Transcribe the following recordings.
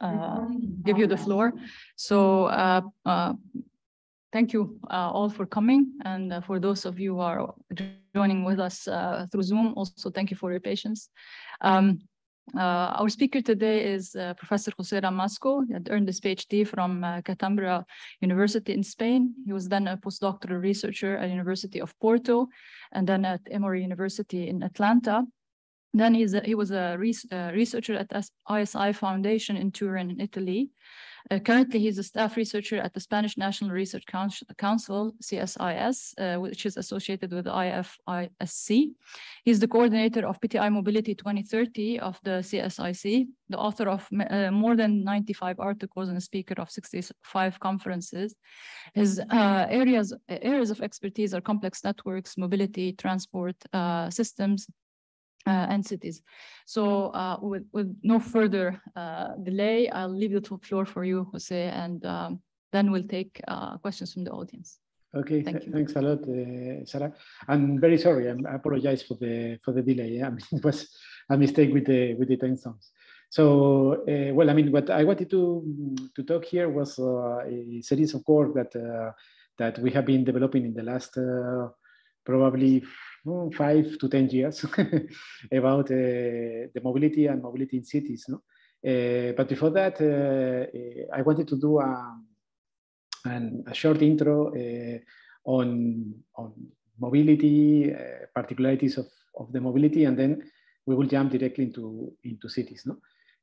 uh, give you the floor. So uh, uh, thank you uh, all for coming. And uh, for those of you who are joining with us uh, through Zoom, also thank you for your patience. Um, uh, our speaker today is uh, Professor Jose Ramasco. He had earned his PhD from uh, Cantabria University in Spain. He was then a postdoctoral researcher at University of Porto and then at Emory University in Atlanta. Then he's a, he was a res researcher at the ISI Foundation in Turin, in Italy. Uh, currently, he's a staff researcher at the Spanish National Research Council, CSIC, uh, which is associated with IFISC. He's the coordinator of PTI Mobility 2030 of the CSIC, the author of uh, more than 95 articles and speaker of 65 conferences. His uh, areas, areas of expertise are complex networks, mobility, transport uh, systems, entities. So uh, with, with no further uh, delay, I'll leave the floor for you, Jose, and um, then we'll take questions from the audience. Okay, Thank th thanks a lot, uh, Sarah. I'm very sorry. I'm, i apologize for the for the delay. I mean, it was a mistake with the with the time zones. So, uh, well, I mean, what I wanted to to talk here was uh, a series of work that that we have been developing in the last probably mm, five to 10 years about uh, the mobility and mobility in cities. No? Uh, but before that, uh, I wanted to do a, an, a short intro on, on mobility, particularities of, of the mobility, and then we will jump directly into, into cities. No?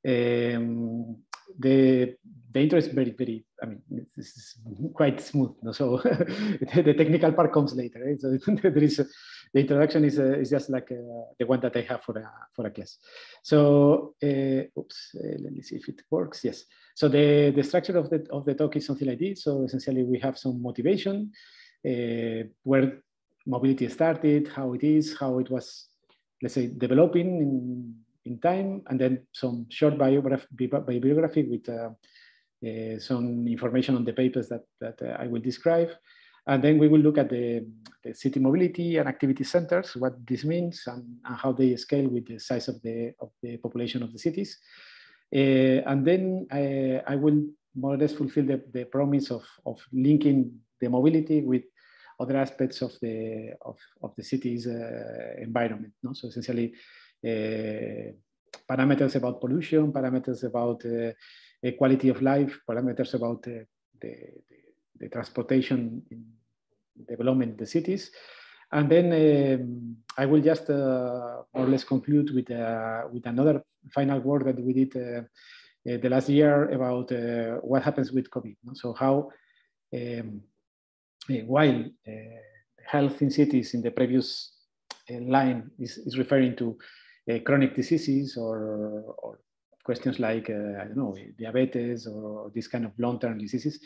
Um, the the intro is very very i mean this is quite smooth no? so the technical part comes later right? so there is a, the introduction is, uh, is just like uh, the one that i have for a for a class so uh, oops uh, let me see if it works yes so the the structure of the of the talk is something like this so essentially we have some motivation uh, where mobility started how it is how it was let's say developing in in time, and then some short biography, bibliography with uh, uh, some information on the papers that, that uh, I will describe. And then we will look at the, the, city mobility and activity centers, what this means and, and, how they scale with the size of the, of the population of the cities. Uh, and then I, I, will more or less fulfill the, the promise of, of linking the mobility with other aspects of the, of, of the city's uh, environment. No? So essentially, uh, parameters about pollution, parameters about uh, quality of life, parameters about the, the, the, transportation development in the cities. And then um, I will just uh, more or less conclude with, uh, with another final work that we did uh, uh the last year about what happens with COVID. So how, um, while health in cities in the previous line is, is referring to uh, chronic diseases or, or questions like, uh, I don't know, diabetes or this kind of long-term diseases.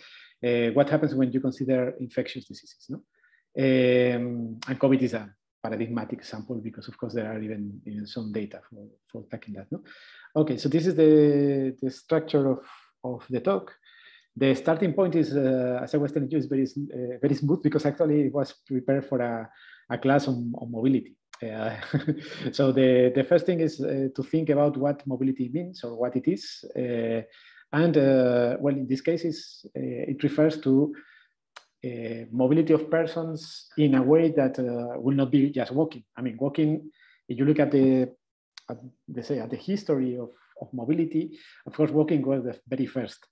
Uh, what happens when you consider infectious diseases? No? Um, and COVID is a paradigmatic example because of course there are even, even some data for, for tackling that. No? Okay, so this is the, the structure of, of the talk. The starting point is, uh, as I was telling you, is very, uh, very smooth because actually it was prepared for a, a class on, on mobility. So the, the first thing is uh, to think about what mobility means or what it is. Uh, and uh, well, in this case, is, uh, it refers to uh, mobility of persons in a way that will not be just walking. I mean, walking, if you look at the, at the, say, at the history of, of mobility, of course, walking was the very first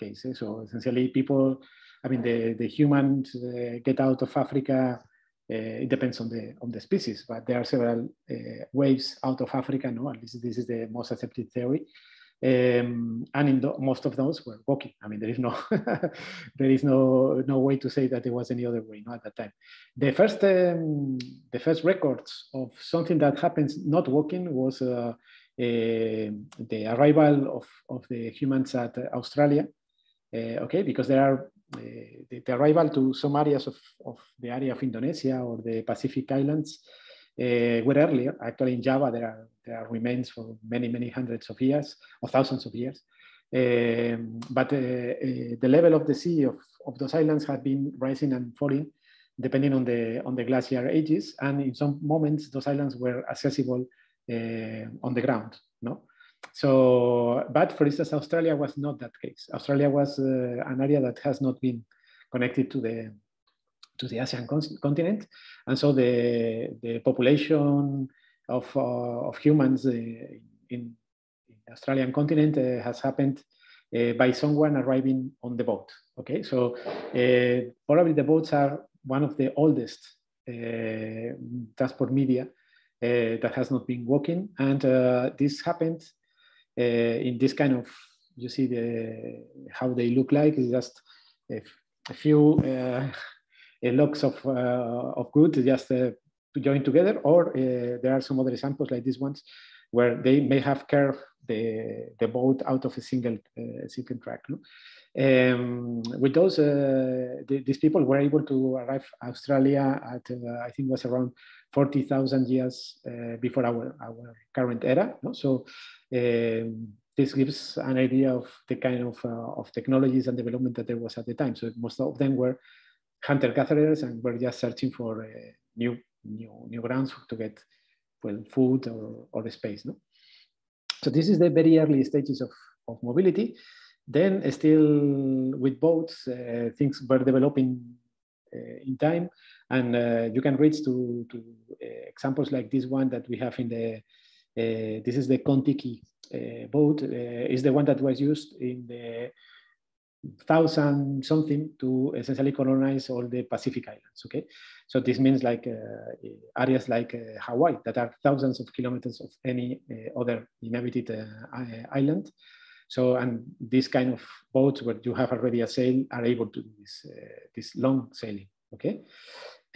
case. Eh? So essentially people, I mean, the, the humans get out of Africa it depends on the on the species, but there are several uh, waves out of Africa. No, at least this is the most accepted theory. Um, and in the, most of those were walking. I mean, there is no there is no no way to say that there was any other way. No, at that time, the first um, the first records of something that happens not walking was uh, uh the arrival of of the humans at Australia. Uh, okay, because there are the, the, arrival to some areas of, of the area of Indonesia or the Pacific Islands uh, were earlier. Actually, in Java, there are, there are remains for many, many hundreds of years or thousands of years. Um, but uh, uh, the level of the sea of, of those islands had been rising and falling depending on the, on the glacier ages. And in some moments, those islands were accessible uh, on the ground. So, but for instance, Australia was not that case. Australia was uh, an area that has not been connected to the to the Asian continent, and so the the population of uh, of humans uh, in, in the Australian continent uh, has happened uh, by someone arriving on the boat. Okay, so uh, probably the boats are one of the oldest transport media that has not been walking, and this happened in this kind of, you see the how they look like, it's just a, a few uh, logs of, uh, of wood just joined together, or there are some other examples like these ones where they may have carved the, the boat out of a single, uh, single track. No? Um, with those, uh, the, these people were able to arrive Australia at, uh, I think was around 40,000 years before our, our current era. No? So this gives an idea of the kind of, uh, of technologies and development that there was at the time. So most of them were hunter-gatherers and were just searching for uh, new, new, new grounds to get well, food or, or space. No? So this is the very early stages of, of mobility. Then still with boats, uh, things were developing uh, in time. And uh, you can reach to, to uh, examples like this one that we have in the uh, this is the Kon-Tiki uh, boat, uh, is the one that was used in the thousand something to essentially colonize all the Pacific islands. Okay, so this means like uh, areas like uh, Hawaii that are thousands of kilometers of any uh, other inhabited island. So and this kind of boats where you have already a sail are able to do this this long sailing. Okay.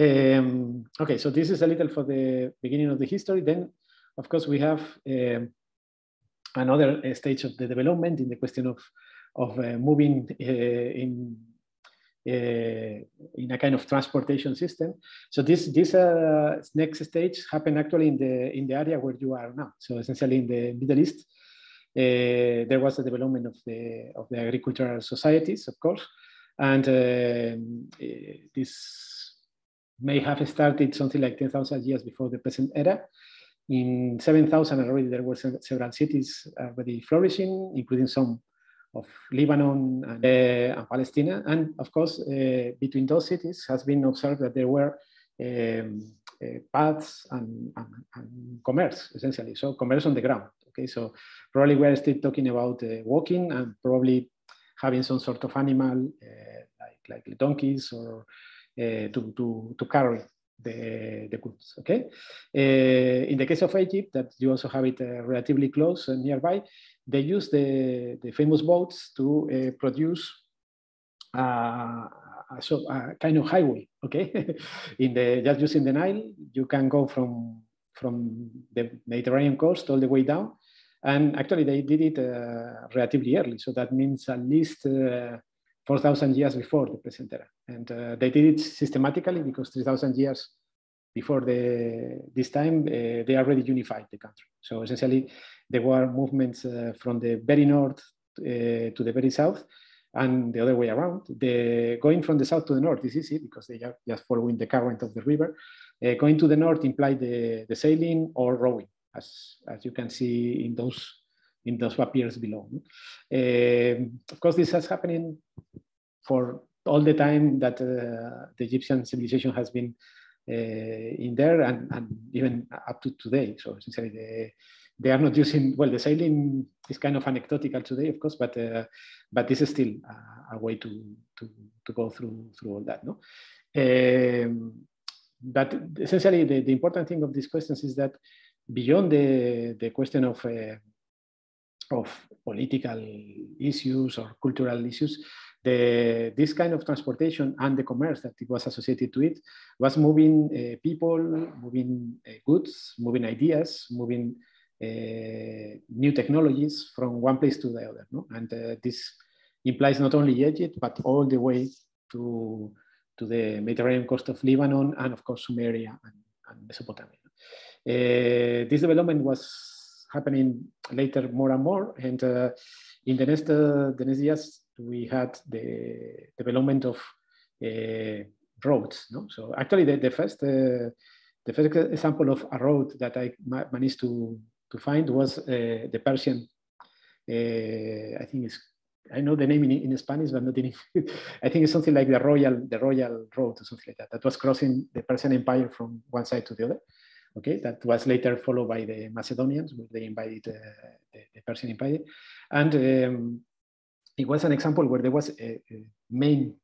Um, okay, so this is a little for the beginning of the history. Then of course, we have um, another uh, stage of the development in the question of, of uh, moving uh, in, uh, in a kind of transportation system. So this, this uh, next stage happened actually in the, in the area where you are now. So essentially in the Middle East, uh, there was a development of the, of the agricultural societies, of course. And um, this may have started something like 10,000 years before the present era. In 7,000 already there were several cities already flourishing, including some of Lebanon and, uh, and Palestine. And of course, uh, between those cities has been observed that there were um, uh, paths and, and, and, commerce, essentially. So commerce on the ground. Okay, so probably we're still talking about walking and probably having some sort of animal like, like donkeys or to, to, to carry the, the goods, okay? Uh, in the case of Egypt, that you also have it uh, relatively close and nearby, they use the, the famous boats to uh, produce uh, a, so, a kind of highway, okay? in the, just using the Nile, you can go from, from the Mediterranean coast all the way down. And actually they did it uh, relatively early. So that means at least uh, 4,000 years before the present era. And uh, they did it systematically because 3,000 years before the, this time, uh, they already unified the country. So essentially, there were movements uh, from the very north uh, to the very south and the other way around. The, going from the south to the north is easy because they are just following the current of the river. Uh, going to the north implied the, the sailing or rowing, as, as you can see in those in those appears below. Um, of course, this has happening for all the time that uh, the Egyptian civilization has been uh, in there and, and even up to today. So essentially, they, they are not using, well, the sailing is kind of anecdotal today, of course, but uh, but this is still a, a, way to, to, to go through, through all that. No? Um, but essentially, the, the important thing of these questions is that beyond the, the question of uh, of political issues or cultural issues, the, this kind of transportation and the commerce that it was associated to it was moving uh, people, moving uh, goods, moving ideas, moving uh, new technologies from one place to the other. No? And this implies not only Egypt, but all the way to, to the Mediterranean coast of Lebanon and of course Sumeria and, and Mesopotamia. Uh, this development was happening later more and more. And uh, in the next, uh, the next years, we had the development of uh, roads. No? So actually the, the first uh, the first example of a road that I managed to, to find was uh, the Persian I think it's I know the name in, in Spanish, but not in I think it's something like the Royal the Royal Road or something like that. That was crossing the Persian Empire from one side to the other. Okay, that was later followed by the Macedonians, when they invaded uh, the, the, Persian Empire, and um, it was an example where there was a, a main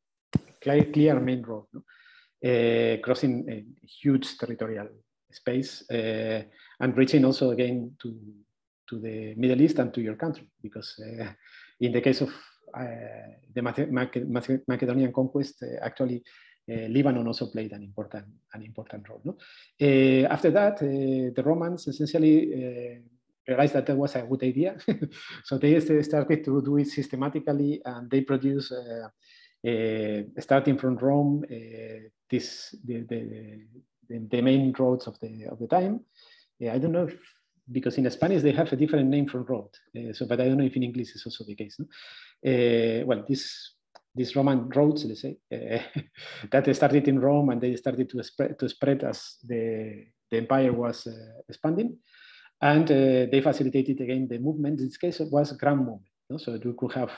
clear, clear main road, no? uh, crossing a huge territorial space uh, and reaching also again to to the Middle East and to your country because uh, in the case of the Macedonian conquest, actually Lebanon also played an important, an important role. No? after that, the Romans essentially realized that that was a good idea. so they started to do it systematically and they produced, uh, uh, starting from Rome, uh, this, the, the, the, main roads of the, of the time. I don't know if because in Spanish they have a different name for road. Uh, so, but I don't know if in English is also the case. No? Uh, well, this these Roman roads, let's say, uh, that started in Rome and they started to spread to spread as the the empire was expanding, and they facilitated again the movement. In this case, it was ground movement. No? So you could have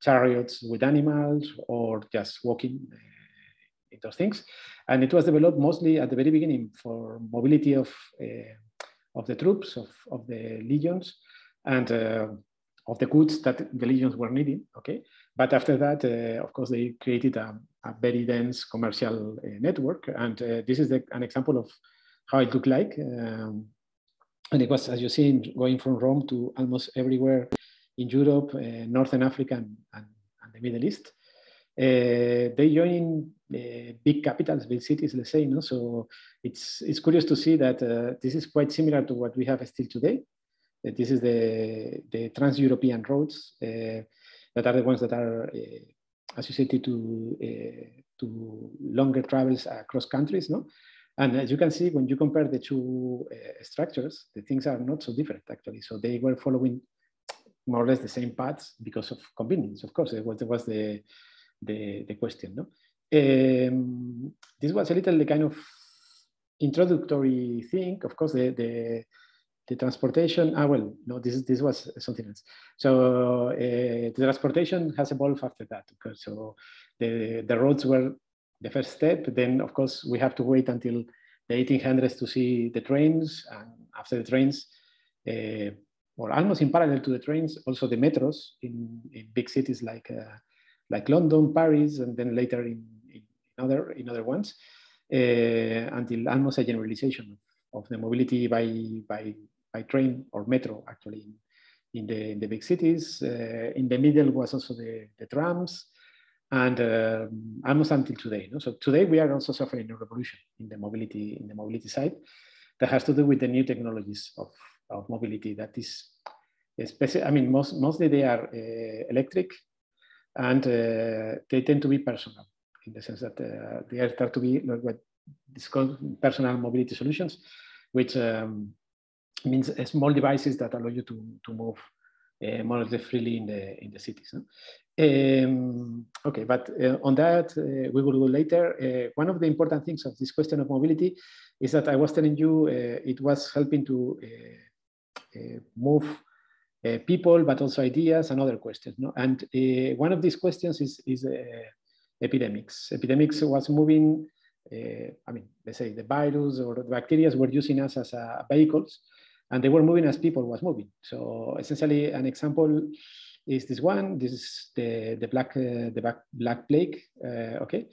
chariots with animals or just walking in those things. And it was developed mostly at the very beginning for mobility of uh, of the troops, of, of the legions, and uh, of the goods that the legions were needing, okay? But after that, uh, of course, they created a, a very dense commercial uh, network. And uh, this is the, an example of how it looked like. Um, and it was, as you see, going from Rome to almost everywhere in Europe, uh, Northern Africa, and, and, and the Middle East. Uh, they join uh, big capitals, big cities, let's say. No? So it's, it's curious to see that uh, this is quite similar to what we have still today. That this is the, the trans-European roads that are the ones that are associated to, to longer travels across countries. No? And as you can see, when you compare the two uh, structures, the things are not so different actually. So they were following more or less the same paths because of convenience. Of course, it was, it was the the, the question. No? Um, this was a little the kind of introductory thing. Of course, the, the, the transportation, ah, well, no, this, this was something else. So uh, the transportation has evolved after that. Okay? So the, the roads were the first step. Then, of course, we have to wait until the 1800s to see the trains. And after the trains, uh, or almost in parallel to the trains, also the metros in, in big cities like uh, like London, Paris, and then later in, in other, in other ones, uh, until almost a generalization of the mobility by, by, by train or metro, actually, in, in the, in the big cities. Uh, in the middle was also the, the trams, and um, almost until today. No? So today we are also suffering a revolution in the mobility in the mobility side that has to do with the new technologies of, of mobility that is, especially, I mean, most, mostly they are uh, electric and uh, they tend to be personal in the sense that uh, they start to be what is called personal mobility solutions, which um, means small devices that allow you to, to move uh, more or less freely in the in the cities. Um, okay, but uh, on that uh, we will go later. Uh, one of the important things of this question of mobility is that I was telling you it was helping to move uh, people, but also ideas and other questions. No? And uh, one of these questions is, is uh, epidemics. Epidemics was moving, I mean, let's say the virus or the bacteria were using us as vehicles, and they were moving as people was moving. So essentially, an example is this one. This is the the black uh, the black, black plague. Uh, okay,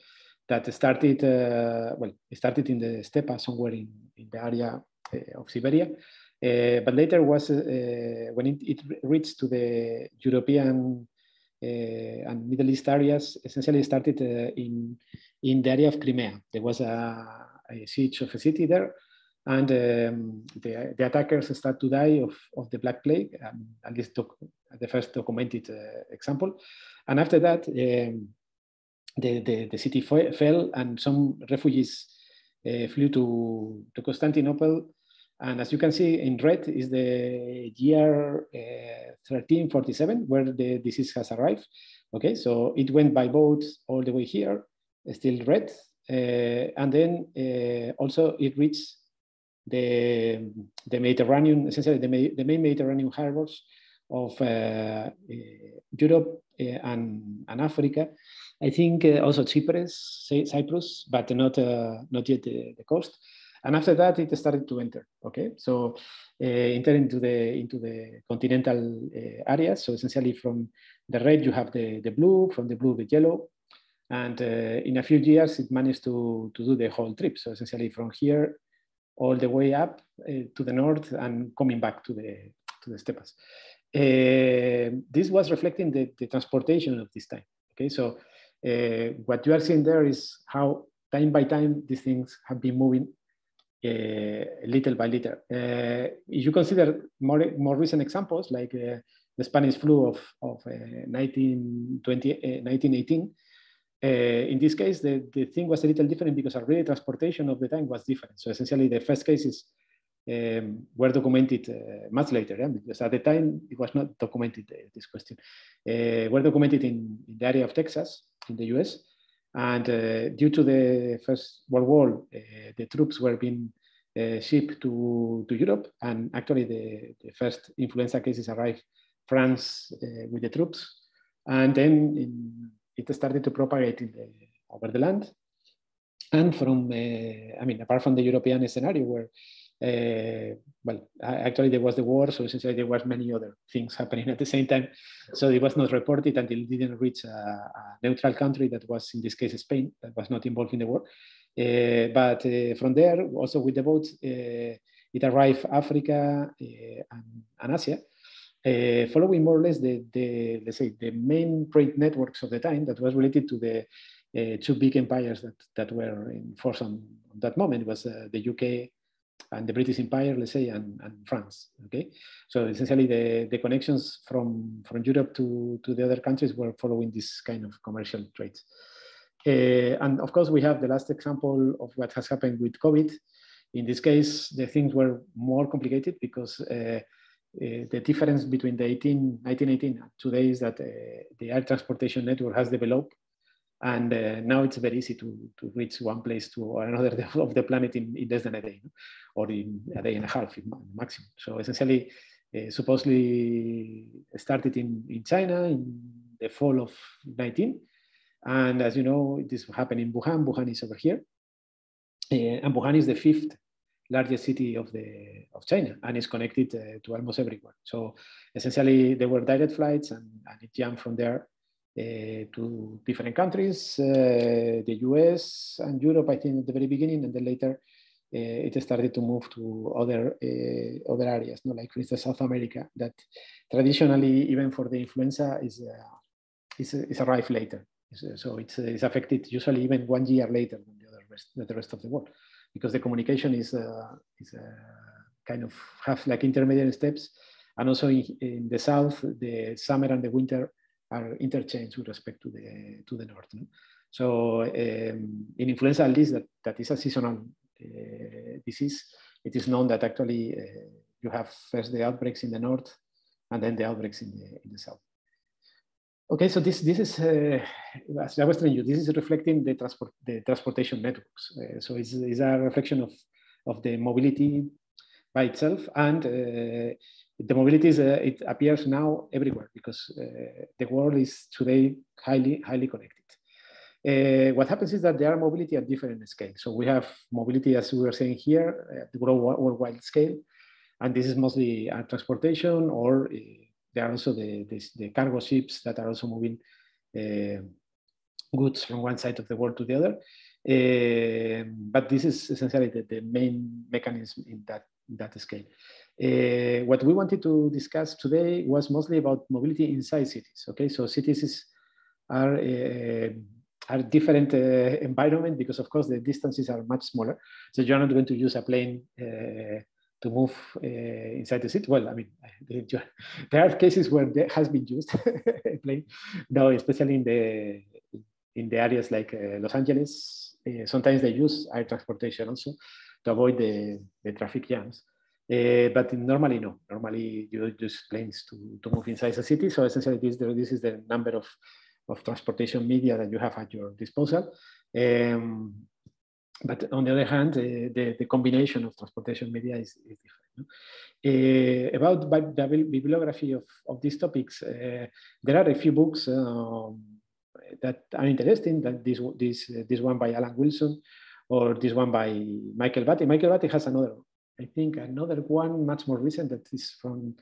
that started uh, well, it started in the steppe somewhere in, in the area of Siberia, uh, but later was uh, when it, it, reached to the European uh, and Middle East areas, essentially started in, in the area of Crimea. There was a, a siege of a city there and um, the, the, attackers start to die of, of the Black Plague, um, at least the first documented uh, example. And after that, um, the, the, the, city fell and some refugees uh, flew to, to Constantinople and as you can see in red is the year uh, 1347 where the disease has arrived. Okay, so it went by boat all the way here, still red. Uh, and then uh, also it reached the, the Mediterranean, essentially the, the main Mediterranean harbors of Europe and, and Africa. I think also Cyprus, Cyprus, but not not yet the, the coast. And after that, it started to enter. Okay, so uh, enter into the into the continental uh, areas. So essentially, from the red you have the the blue, from the blue the yellow, and uh, in a few years it managed to to do the whole trip. So essentially, from here all the way up to the north and coming back to the to the steppes. this was reflecting the, the transportation of this time. Okay, so what you are seeing there is how time by time these things have been moving uh, little by little. Uh, if you consider more, more recent examples, like uh, the Spanish flu of, of 1920, 1918, in this case, the, the thing was a little different because really transportation of the time was different. So essentially, the first cases um, were documented uh, much later, yeah? because at the time it was not documented, uh, this question. Uh, were documented in, in, the area of Texas, in the US, and uh, due to the First World War, uh, the troops were being uh, shipped to, to Europe. And actually, the, the first influenza cases arrived France with the troops. And then in, it started to propagate the, over the land. And from, I mean, apart from the European scenario where uh, well, actually there was the war, so essentially there was many other things happening at the same time. So it was not reported until it didn't reach a, a neutral country that was in this case Spain, that was not involved in the war. Uh, but uh, from there, also with the boats, uh, it arrived Africa uh, and, and, Asia, uh, following more or less the, the, let's say, the main trade networks of the time that was related to the two big empires that, that were in force on, on that moment. Was the UK and the British Empire, let's say, and, and France. Okay, so essentially the, the connections from, from Europe to, to the other countries were following this kind of commercial trades. Uh, and of course, we have the last example of what has happened with COVID. In this case, the things were more complicated because uh, uh, the difference between the 18, 1918 and today is that uh, the air transportation network has developed and uh, now it's very easy to, to reach one place to another of the planet in, in less than a day, or in a day and a half maximum. So essentially, uh, supposedly started in, in China in the fall of 19. And as you know, this happened in Wuhan. Wuhan is over here. Uh, and Wuhan is the fifth largest city of, the, of China and is connected uh, to almost everywhere. So essentially, there were direct flights and, and it jumped from there uh, to different countries, uh, the US and Europe, I think at the very beginning, and then later uh, it started to move to other other areas, no? like for instance South America, that traditionally even for the influenza is is, is arrived later. So it's, it's affected usually even one year later than the other rest, the rest of the world, because the communication is uh, is uh, kind of have like intermediate steps, and also in, in, the south, the summer and the winter are interchanged with respect to the to the north. No? So um, in influenza, at least that, that is a seasonal uh, disease, it is known that actually uh, you have first the outbreaks in the north and then the outbreaks in the, in the south. Okay, so this this is uh, as I was telling you, this is reflecting the transport the transportation networks. Uh, so it's, it's a reflection of of the mobility by itself and uh, the mobility is, uh, it appears now everywhere because uh, the world is today highly, highly connected. Uh, what happens is that there are mobility at different scales. So we have mobility, as we were saying here, at the worldwide scale, and this is mostly transportation, or there are also the, the, the, cargo ships that are also moving uh, goods from one side of the world to the other. but this is essentially the, the main mechanism in that, in that scale. Uh, what we wanted to discuss today was mostly about mobility inside cities. Okay, so cities is, are uh, are different uh, environment because of course the distances are much smaller. So you're not going to use a plane to move uh, inside the city. Well, I mean, there are cases where there has been used plane. No, especially in the in the areas like uh, Los Angeles, sometimes they use air transportation also to avoid the, the traffic jams. Uh, but normally, no. Normally, you use planes to, to move inside the city. So essentially, this, this is the number of, of transportation media that you have at your disposal. Um, but on the other hand, uh, the, the combination of transportation media is, is different. Uh, about the bibliography of, of these topics, uh, there are a few books um, that are interesting. That this this this one by Alan Wilson, or this one by Michael Batty. Michael Batty has another, I think, another one much more recent that is from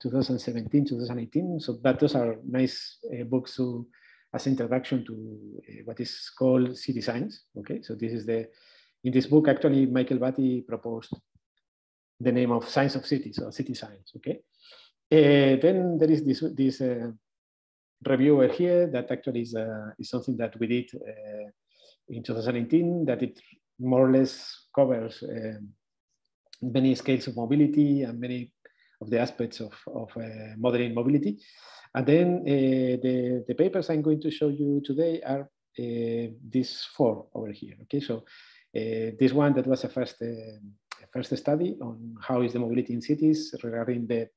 2017, 2018. So, but those are nice books to as introduction to uh, what is called city science. Okay, so this is the in this book actually Michael Batty proposed the name of science of cities or city science. Okay, uh, then there is this this uh, reviewer here that actually is is something that we did in 2018 that it more or less covers many scales of mobility and many of the aspects of, of uh, modeling mobility. And then uh, the, the papers I'm going to show you today are uh, these four over here. Okay, so uh, this one that was a first, first study on how is the mobility in cities regarding the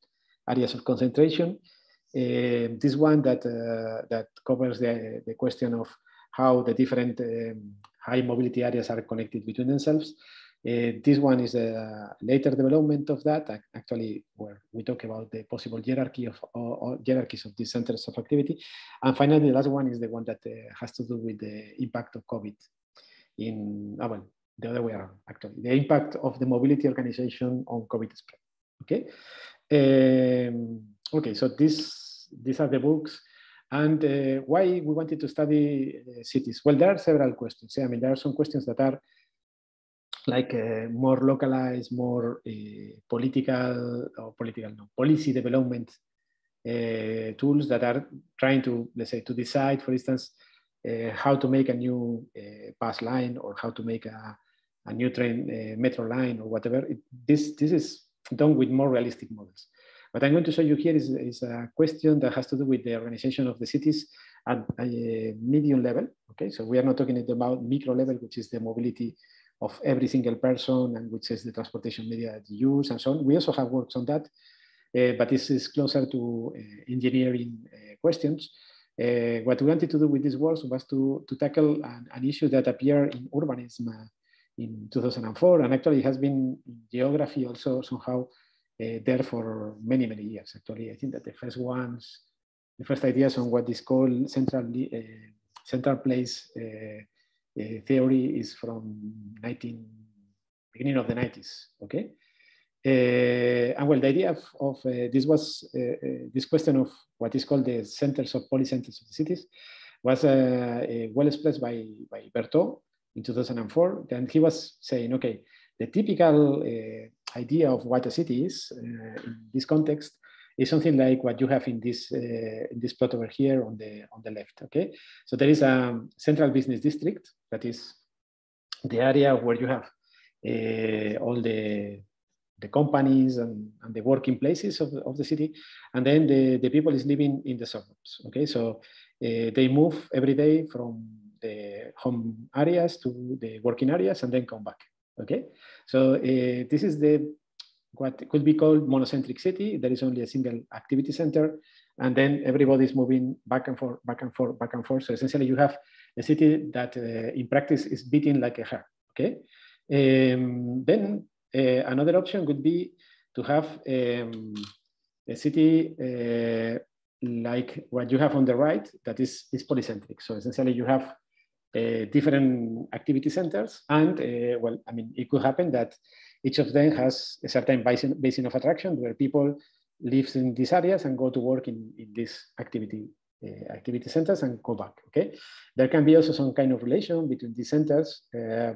areas of concentration. this one that, that covers the, the question of how the different um, high mobility areas are connected between themselves. Uh, this one is a later development of that, actually, where we talk about the possible hierarchy of or, or hierarchies of these centers of activity. And finally, the last one is the one that uh, has to do with the impact of COVID in, oh, well, the other way around, actually, the impact of the mobility organization on COVID spread. Okay. Um, okay, so this, these are the books. And uh, why we wanted to study uh, cities? Well, there are several questions. I mean, there are some questions that are like uh, more localized, more uh, political or political, no, policy development uh, tools that are trying to, let's say, to decide, for instance, uh, how to make a new uh, bus line or how to make a, a new train uh, metro line or whatever. It, this, this is done with more realistic models. What I'm going to show you here is, is a question that has to do with the organization of the cities at a medium level. Okay, so we are not talking about micro level, which is the mobility of every single person and which is the transportation media that you use and so on. We also have works on that, uh, but this is closer to uh, engineering uh, questions. Uh, what we wanted to do with these works was to, to tackle an, an issue that appeared in urbanism uh, in 2004 and actually has been geography also somehow there for many, many years. Actually, I think that the first ones, the first ideas on what is called central, central place uh, theory is from 19, beginning of the 90s, okay? Uh, and well, the idea of, of uh, this was uh, uh, this question of what is called the centers of polycenters of the cities was uh, well expressed by, by Bertaud in 2004. Then he was saying, okay, the typical idea of what a city is in this context is something like what you have in this uh, in this plot over here on the on the left. Okay, so there is a central business district that is the area where you have uh, all the the companies and, and the working places of the, of the city, and then the, the people is living in the suburbs. Okay, so uh, they move every day from the home areas to the working areas and then come back. Okay, so uh, this is the what could be called monocentric city. There is only a single activity center, and then everybody is moving back and forth, back and forth, back and forth. So essentially, you have a city that, uh, in practice, is beating like a heart. Okay. Um, then uh, another option would be to have um, a city uh, like what you have on the right that is, is polycentric. So essentially, you have different activity centers, and uh, well, I mean, it could happen that each of them has a certain basin, basin of attraction where people live in these areas and go to work in, in these activity uh, activity centers and go back. Okay, there can be also some kind of relation between these centers uh,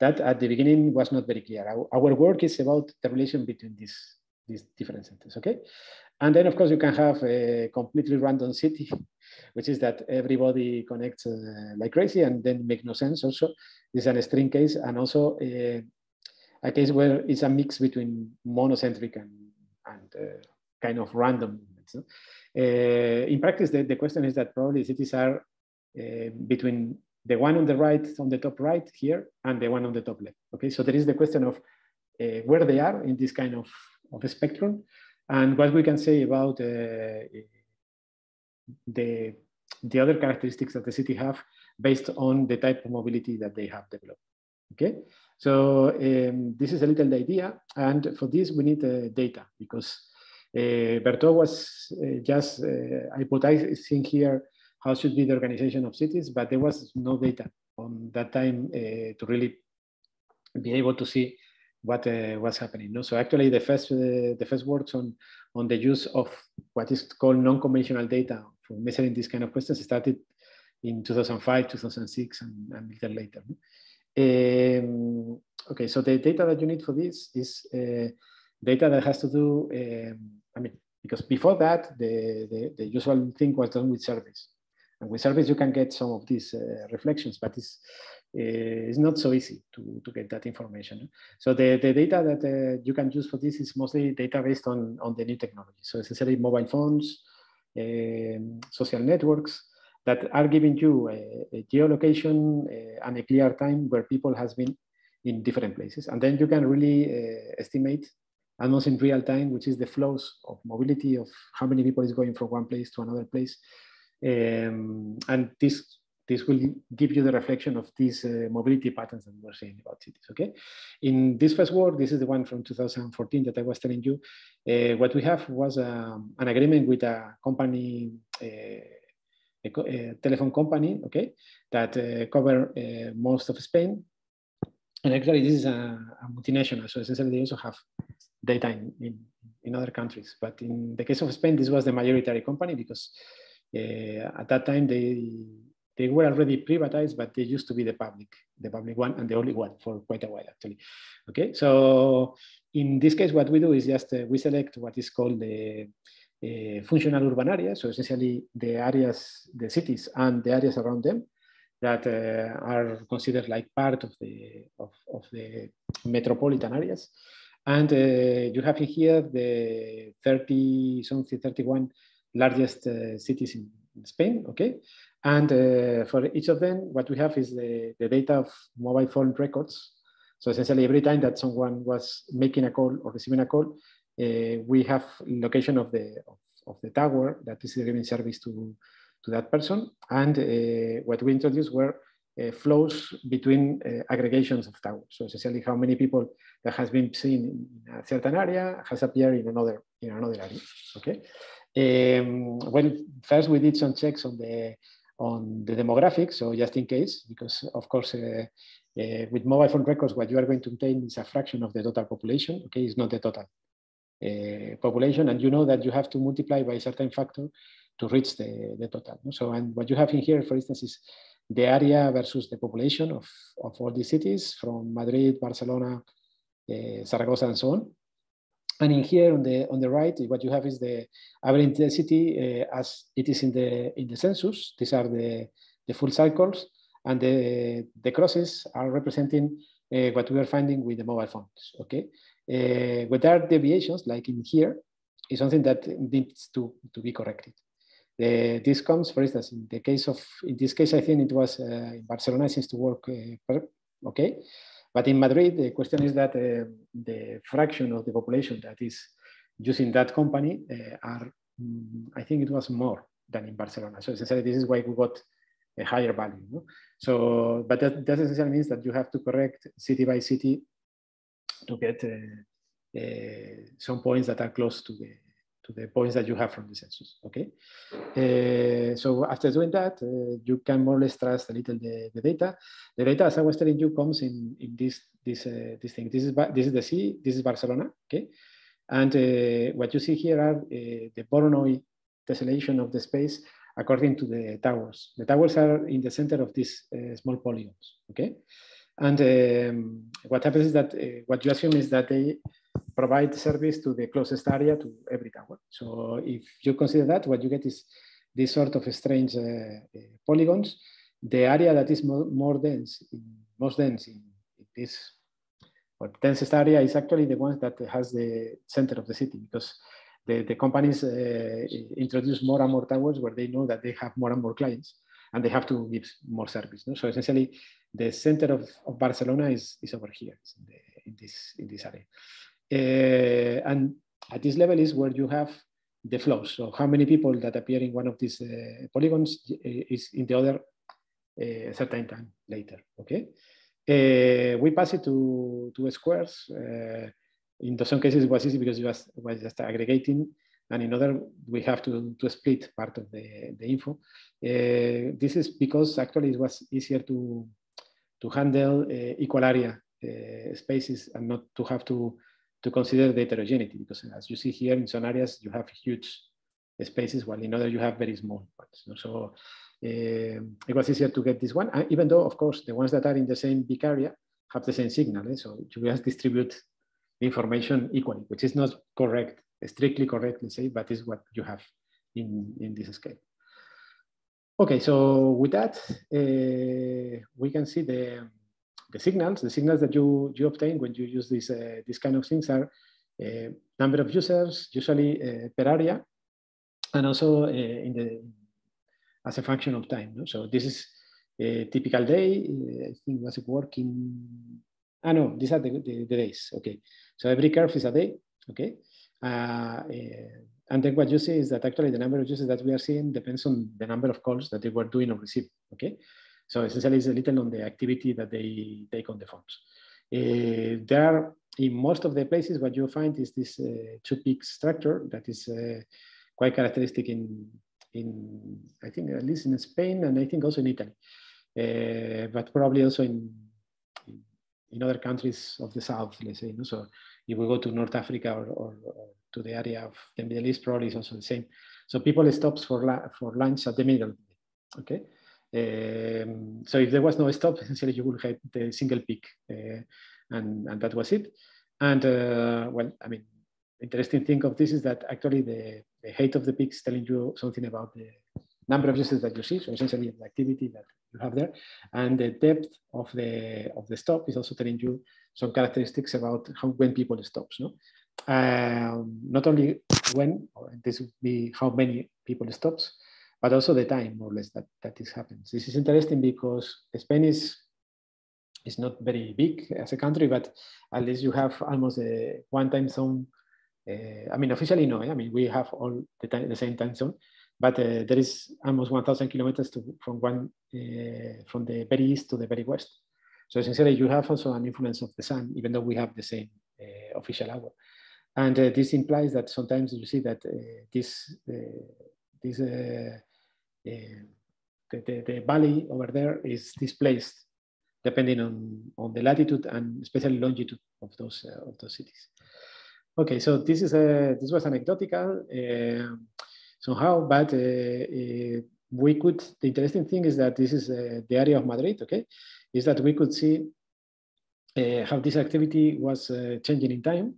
that at the beginning was not very clear. Our, our, work is about the relation between these these different centers. Okay, and then of course you can have a completely random city, which is that everybody connects uh, like crazy and then make no sense. Also, this is an extreme case, and also uh, a case where it's a mix between monocentric and, and uh, kind of random. Uh, in practice, the, the question is that probably cities are uh, between the one on the right, on the top right here, and the one on the top left. Okay, so there is the question of uh, where they are in this kind of, of a spectrum, and what we can say about uh, the, the other characteristics that the city have based on the type of mobility that they have developed. Okay, so um, this is a little idea. And for this, we need uh, data because uh, Bertaud was uh, just uh, hypothesizing here how should be the organization of cities, but there was no data on that time uh, to really be able to see what uh, was happening. No? So actually the first, uh, the first works on, on the use of what is called non-conventional data for measuring these kind of questions started in 2005, 2006, and, and a little later. No? Um, okay, so the data that you need for this is uh, data that has to do, um, I mean, because before that, the, the, the, usual thing was done with surveys. And with surveys, you can get some of these uh, reflections, but it's, it's not so easy to, to get that information. So the, the data that uh, you can use for this is mostly data based on, on the new technology. So essentially mobile phones, um, social networks, that are giving you a, a geolocation uh, and a clear time where people has been in different places. And then you can really uh, estimate almost in real time, which is the flows of mobility of how many people is going from one place to another place. Um, and this, this will give you the reflection of these uh, mobility patterns that we're seeing about cities, okay? In this first work, this is the one from 2014 that I was telling you, uh, what we have was um, an agreement with a company uh, a, a telephone company, okay, that uh, cover uh, most of Spain. And actually, this is a, a, multinational, so essentially they also have data in, in, in, other countries. But in the case of Spain, this was the majority company because uh, at that time they they were already privatized, but they used to be the public, the public one and the only one for quite a while actually. Okay, so in this case, what we do is just uh, we select what is called the uh, functional urban areas, so essentially the areas, the cities and the areas around them that uh, are considered like part of the, of, of the metropolitan areas. And uh, you have here the 30, something 31 largest uh, cities in, Spain, okay? And uh, for each of them, what we have is the, the data of mobile phone records. So essentially every time that someone was making a call or receiving a call, uh, we have location of the of, of, the tower that is giving service to to that person, and uh, what we introduced were uh, flows between aggregations of towers. So essentially, how many people that has been seen in a certain area has appeared in another in another area. Okay. Um, well, first we did some checks on the on the demographics, so just in case, because of course uh, uh, with mobile phone records, what you are going to obtain is a fraction of the total population. Okay, it's not the total uh, population, and you know that you have to multiply by a certain factor to reach the, the total. So, and what you have in here, for instance, is the area versus the population of, of all these cities from Madrid, Barcelona, uh, Zaragoza, and so on. And in here on the on the right, what you have is the average density uh, as it is in the in the census. These are the the full cycles, and the the crosses are representing uh, what we are finding with the mobile phones. Okay, uh, are deviations, like in here, is something that needs to, to be corrected. The, this comes, for instance, in the case of, in this case, I think it was uh, in Barcelona seems to work uh, okay. But in Madrid, the question is that uh, the fraction of the population that is using that company uh, are, mm, I think it was more than in Barcelona. So essentially, this is why we got a higher value. No? So, but that, that essentially means that you have to correct city by city to get uh, some points that are close to the to the points that you have from the census. Okay, uh, so after doing that, you can more or less trust a little the, the data. The data, as I was telling you, comes in in this this this thing. This is this is the sea. This is Barcelona. Okay, and what you see here are the Voronoi tessellation of the space according to the towers. The towers are in the center of these uh, small polygons, okay? And um, what happens is that uh, what you assume is that they provide service to the closest area to every tower. So if you consider that, what you get is this sort of strange uh, uh polygons. The area that is more, more dense, most dense in, in this or densest area is actually the one that has the center of the city because the, the companies uh, introduce more and more towers where they know that they have more and more clients and they have to give more service. No? So essentially, the center of, of Barcelona is, is over here, in, the, in, this, in this area. Uh, and at this level is where you have the flows. So how many people that appear in one of these uh, polygons is in the other uh, certain time later, okay? Uh, we pass it to, to squares. Uh, in some cases, it was easy because it was, was just aggregating. And in other, we have to, to split part of the, the info. Uh, this is because actually it was easier to, to handle uh, equal area uh, spaces and not to have to, to consider the heterogeneity because as you see here in some areas you have huge spaces while in other you have very small ones. So uh, it was easier to get this one, uh, even though of course the ones that are in the same big area have the same signal. Eh? So you just distribute the information equally, which is not correct, strictly correct, let's say, but is what you have in, in this scale. Okay, so with that, uh, we can see the, the signals. The signals that you, you obtain when you use this, uh, this kind of things are uh, number of users, usually uh, per area, and also uh, in the as a function of time. No? So this is a typical day. I think was working. Ah no, these are the, the, the days. Okay, so every curve is a day. Okay, uh, and then what you see is that actually the number of users that we are seeing depends on the number of calls that they were doing or receiving. Okay, so essentially it's a little on the activity that they take on the phones. Uh, there are in most of the places what you find is this uh, two peak structure that is uh, quite characteristic in in I think at least in Spain and I think also in Italy, but probably also in, in, in other countries of the south. Let's say, you know? so if we go to North Africa or, or, or, to the area of the Middle East, probably it's also the same. So people stops for for lunch at the middle. Okay. Um, so if there was no stop, essentially you would have the single peak, uh, and and that was it. And uh, well, I mean, interesting thing of this is that actually the, the height of the peak is telling you something about the number of users that you see, so essentially the activity that you have there, and the depth of the of the stop is also telling you some characteristics about how when people stops. No, um, not only when this would be how many people stops, but also the time more or less that that this happens. This is interesting because Spain is is not very big as a country, but at least you have almost a one time zone uh, I mean, officially no. Eh? I mean, we have all the, time, the same time zone, but uh, there is almost 1,000 kilometers to, from one uh, from the very east to the very west. So essentially, you have also an influence of the sun, even though we have the same official hour. And this implies that sometimes you see that this this the, the, the, valley over there is displaced depending on, on the latitude and especially longitude of those, uh, of those cities. Okay, so this is a this was anecdotal uh, somehow, but uh, we could. The interesting thing is that this is the area of Madrid. Okay, is that we could see how this activity was changing in time,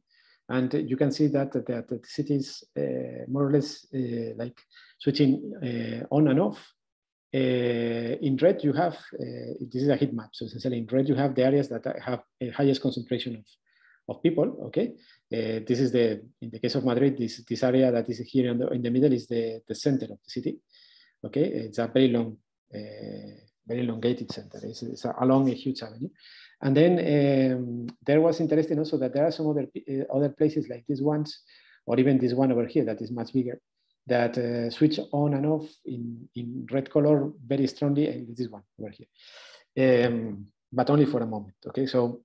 and you can see that that, the city is uh, more or less uh, like switching uh, on and off. in red, you have this is a heat map. So essentially, in red, you have the areas that have a highest concentration of of people, okay? Uh, this is the, in the case of Madrid, this, this area that is here in the, in the middle is the, the center of the city, okay? It's a very long, uh, very elongated center. It's, it's along a huge avenue. And then um, there was interesting also that there are some other, uh, other places like these ones, or even this one over here that is much bigger, that uh, switch on and off in, in red color very strongly, and this one over here. Um, but only for a moment, okay? So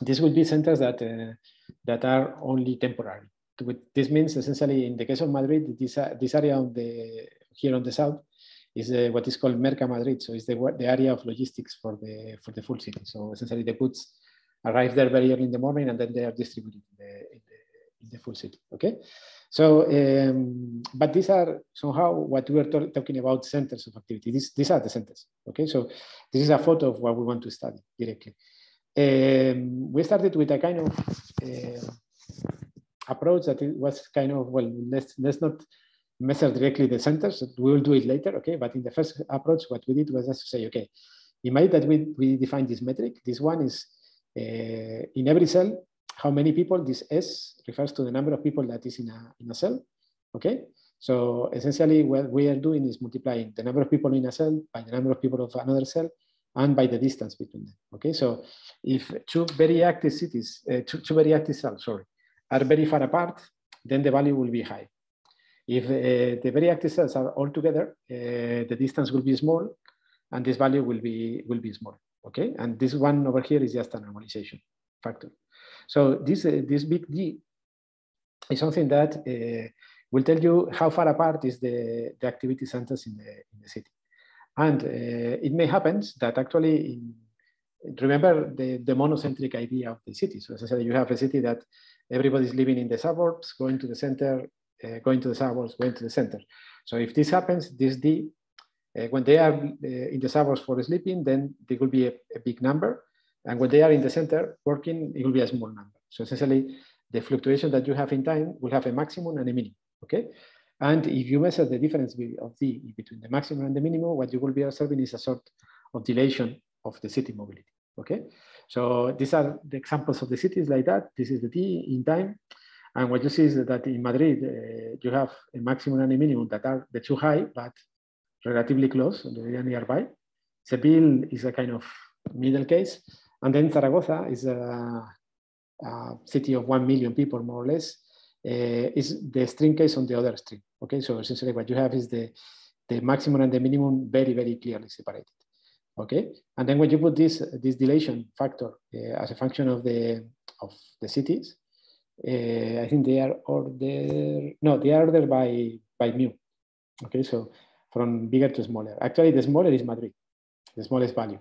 this will be centers that, uh, that are only temporary. This means essentially in the case of Madrid, this, this area on the, here on the south is uh, what is called Mercamadrid. So it's the, the area of logistics for the, for the full city. So essentially the goods arrive there very early in the morning and then they are distributed in the, in the, in the full city, okay? So, um, but these are somehow what we are talking about centers of activity. These, these are the centers, okay? So this is a photo of what we want to study directly. Um, we started with a kind of uh, approach that it was kind of, well, let's, let's not measure directly the centers. We will do it later, okay? But in the first approach, what we did was just to say, okay, imagine that we, we define this metric. This one is uh, in every cell, how many people, this S refers to the number of people that is in a, in a cell, okay? So essentially what we are doing is multiplying the number of people in a cell by the number of people of another cell and by the distance between them. Okay, so if two very active cities, uh, two, two, very active cells, sorry, are very far apart, then the value will be high. If uh, the very active cells are all together, uh, the distance will be small, and this value will be will be small. okay? And this one over here is just a normalization factor. So this, uh, this big D is something that uh, will tell you how far apart is the, the activity centers in the, in the city. And uh, it may happen that actually, in, remember the, the monocentric idea of the city. So as I said, you have a city that everybody's living in the suburbs, going to the center, uh, going to the suburbs, going to the center. So if this happens, this D, uh, when they are uh, in the suburbs for sleeping, then there will be a, a, big number. And when they are in the center working, it will be a small number. So essentially, the fluctuation that you have in time will have a maximum and a minimum, okay? And if you measure the difference of D between the maximum and the minimum, what you will be observing is a sort of dilation of the city mobility, okay? So these are the examples of the cities like that. This is the D in time. And what you see is that in Madrid, uh, you have a maximum and a minimum that are the two high, but relatively close, very nearby. Seville is a kind of middle case. And then Zaragoza is a, a city of 1 million people, more or less, uh, is the extreme case on the other extreme. Okay, so essentially what you have is the, the maximum and the minimum very, very clearly separated. Okay, and then when you put this, this dilation factor uh, as a function of the, of the cities, I think they are ordered, no, they are ordered by, by mu. Okay, so from bigger to smaller. Actually, the smaller is Madrid, the smallest value.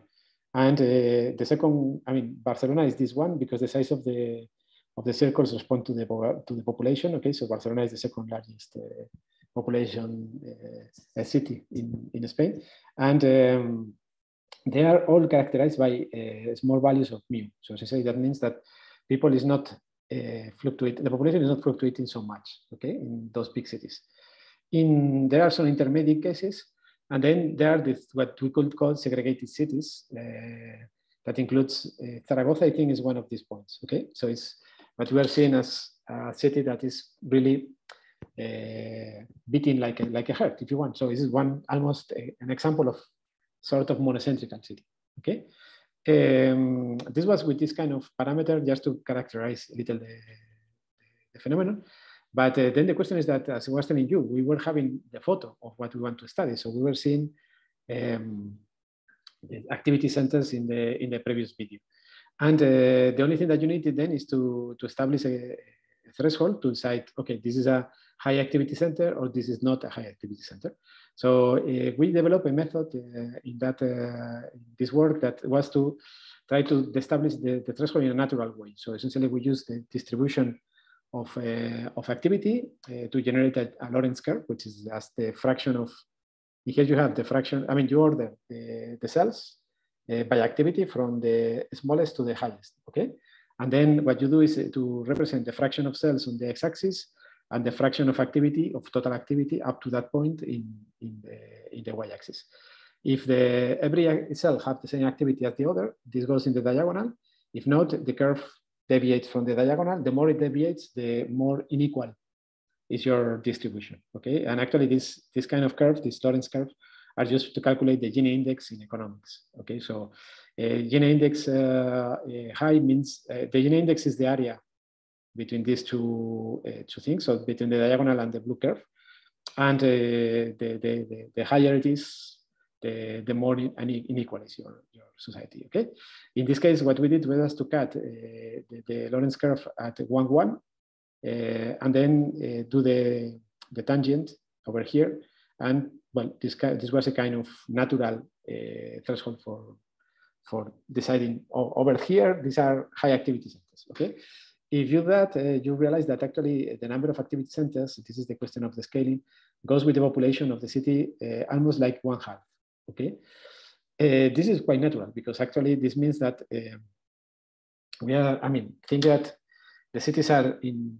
And uh, the second, I mean, Barcelona is this one because the size of the of the circles respond to the to the population. Okay, so Barcelona is the second largest uh, population uh, city in in Spain, and um, they are all characterized by uh, small values of mu. So as I say, that means that people is not uh, fluctuating. The population is not fluctuating so much. Okay, in those big cities. In there are some intermediate cases, and then there are this, what we could call segregated cities. Uh, that includes uh, Zaragoza. I think is one of these points. Okay, so it's what we are seeing as a city that is really beating like a, like a heart, if you want. So this is one almost a, an example of sort of monocentric city. Okay, um, this was with this kind of parameter just to characterize a little the, the phenomenon. But uh, then the question is that, as I was telling you, we were having the photo of what we want to study. So we were seeing um, activity centers in the in the previous video. And uh, the only thing that you need then is to, to establish a, threshold to decide, okay, this is a high activity center or this is not a high activity center. So uh, we developed a method uh, in that uh, this work that was to try to establish the, the, threshold in a natural way. So essentially we use the distribution of, uh, of activity uh, to generate a, a, Lorenz curve, which is as the fraction of, here you have the fraction, I mean, you order the, the cells by activity from the smallest to the highest, okay? And then what you do is uh, to represent the fraction of cells on the x-axis and the fraction of activity, of total activity up to that point in, in the, the y-axis. If the, every cell have the same activity as the other, this goes in the diagonal. If not, the curve deviates from the diagonal. The more it deviates, the more unequal is your distribution, okay? And actually this, this kind of curve, this Lorenz curve, are used to calculate the Gini index in economics. Okay, so uh, Gini index uh, uh, high means uh, the Gini index is the area between these two uh, two things, so between the diagonal and the blue curve, and uh, the, the, the, the higher it is, the, the more unequal is your, your society. Okay, in this case, what we did was to cut the, the Lorenz curve at one one, and then do the the tangent over here and well, this, this was a kind of natural uh, threshold for, for deciding oh, over here, these are high activity centers, okay? If you do that, uh, you realize that actually the number of activity centers, this is the question of the scaling, goes with the population of the city uh, almost like one half, okay? Uh, this is quite natural because actually this means that uh, we are, I mean, think that the cities are in,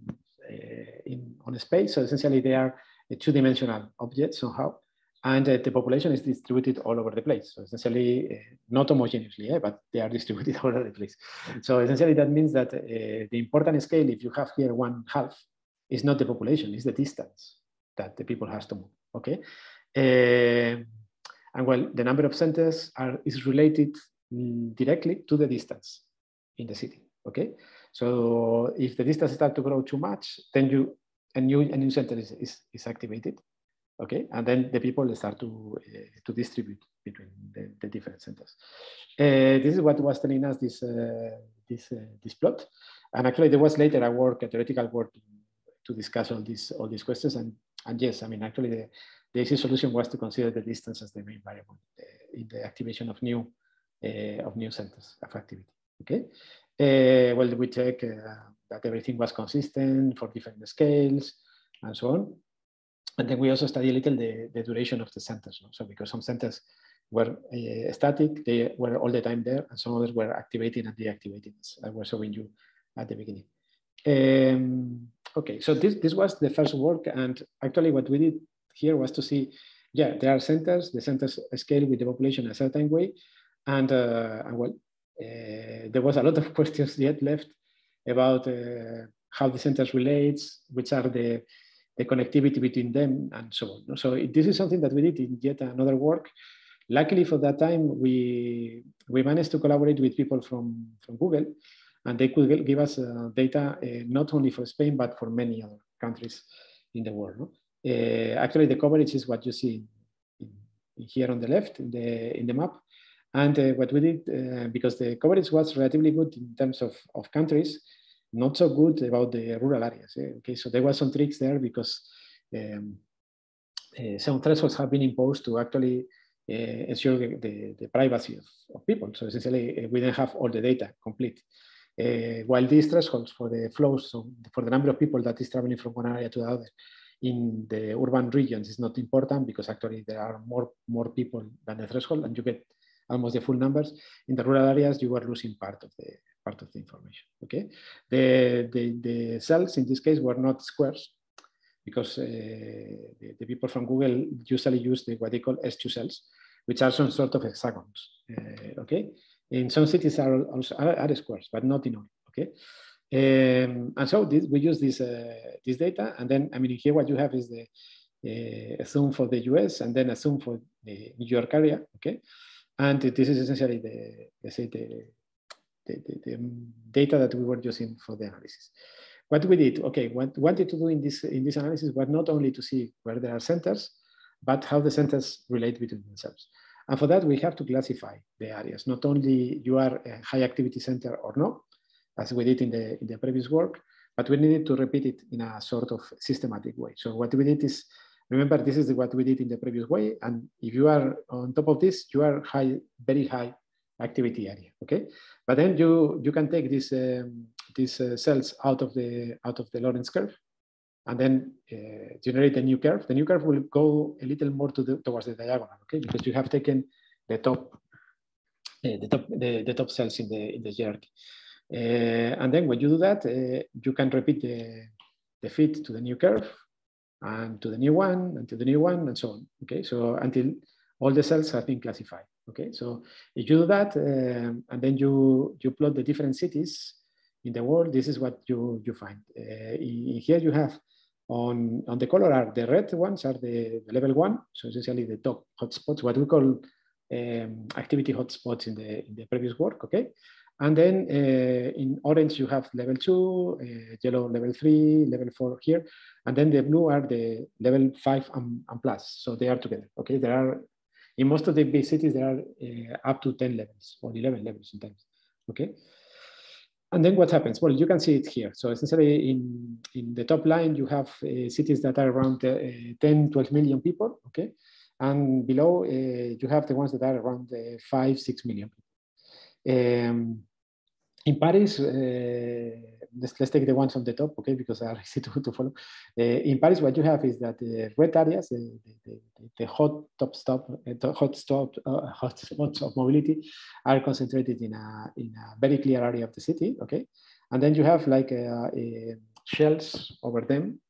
uh, in on a space, so essentially they are a two-dimensional object somehow, and uh, the population is distributed all over the place. So essentially, uh, not homogeneously, eh, but they are distributed all over the place. So essentially, that means that uh, the important scale, if you have here one half, is not the population, it's the distance that the people has to move. Okay, uh, and well, the number of centers are is related mm, directly to the distance in the city. Okay, so if the distance start to grow too much, then you a new, a new center is, is, is activated. Okay? And then the people start to, uh, to distribute between the, the different centers. Uh, this is what was telling us this, uh, this, this plot. And actually there was later a work, a theoretical work to discuss all these, all these questions. And, and yes, I mean, actually the, the easy solution was to consider the distance as the main variable in the activation of new, of new centers of activity, okay? well, we check that everything was consistent for different scales and so on. And then we also study a little the, the duration of the centers. No? So because some centers were uh, static, they were all the time there, and some others were activating and deactivating, as I was showing you at the beginning. Um, okay, so this, this was the first work, and actually what we did here was to see, yeah, there are centers, the centers scale with the population a certain way, and, uh, and well, uh, there was a lot of questions yet left about uh, how the centers relates, which are the the connectivity between them and so on. So this is something that we did in yet another work. Luckily for that time, we, we managed to collaborate with people from, from Google and they could give us uh, data uh, not only for Spain, but for many other countries in the world. No? Uh, actually, the coverage is what you see here on the left in the, in the map. And uh, what we did, uh, because the coverage was relatively good in terms of, of countries, not so good about the rural areas. Eh? Okay, so there were some tricks there because um, uh, some thresholds have been imposed to actually uh, ensure the, the privacy of, of, people. So essentially, uh, we didn't have all the data complete. while these thresholds for the flows, so for the number of people that is traveling from one area to the other in the urban regions is not important because actually there are more, more people than the threshold and you get almost the full numbers. In the rural areas, you are losing part of the part of the information. Okay, the the, the cells in this case were not squares because uh, the, the, people from Google usually use the what they call S2 cells, which are some sort of hexagons. Uh, okay, in some cities are also are, are, squares, but not in all. Okay. Um, and so this, we use this uh, this data, and then I mean here what you have is the uh, a zoom for the US and then a zoom for the New York area. Okay, and this is essentially the let's say the the, the, the, data that we were using for the analysis. What we did, okay, what wanted to do in this, in this analysis was not only to see where there are centers, but how the centers relate between themselves. And for that, we have to classify the areas. Not only you are a high activity center or no, as we did in the, in the previous work, but we needed to repeat it in a sort of systematic way. So what we did is, remember, this is what we did in the previous way. And if you are on top of this, you are high, very high activity area, okay? But then you, you can take these, um, these uh, cells out of, the, out of the Lorenz curve and then uh, generate a new curve. The new curve will go a little more to the, towards the diagonal, okay? Because you have taken the top, uh, the, top the, the top cells in the, in the hierarchy. Uh, and then when you do that, uh, you can repeat the, the fit to the new curve and to the new one and to the new one and so on, okay? So until all the cells have been classified. Okay, so if you do that um, and then you, you plot the different cities in the world, this is what you, you find. Uh, in, here you have on, on the color are the red ones are the, the level one, so essentially the top hotspots, what we call um, activity hotspots in the, in the previous work, okay? And then uh, in orange, you have level two, uh, yellow level three, level four here. And then the blue are the level five and, and plus. So they are together, okay? There are in most of the big cities, there are uh, up to 10 levels or 11 levels sometimes, okay? And then what happens? Well, you can see it here. So essentially in, in the top line, you have uh, cities that are around uh, 10, 12 million people, okay? And below, uh, you have the ones that are around uh, five, six million people. Um, in Paris, uh, let's, let's take the ones on the top, okay, because are easy to, to follow. Uh, in Paris, what you have is that the red areas, the, the, the hot top stop, uh, hot stop, uh, hot spots of mobility are concentrated in a, in a very clear area of the city, okay? And then you have like uh, shells over them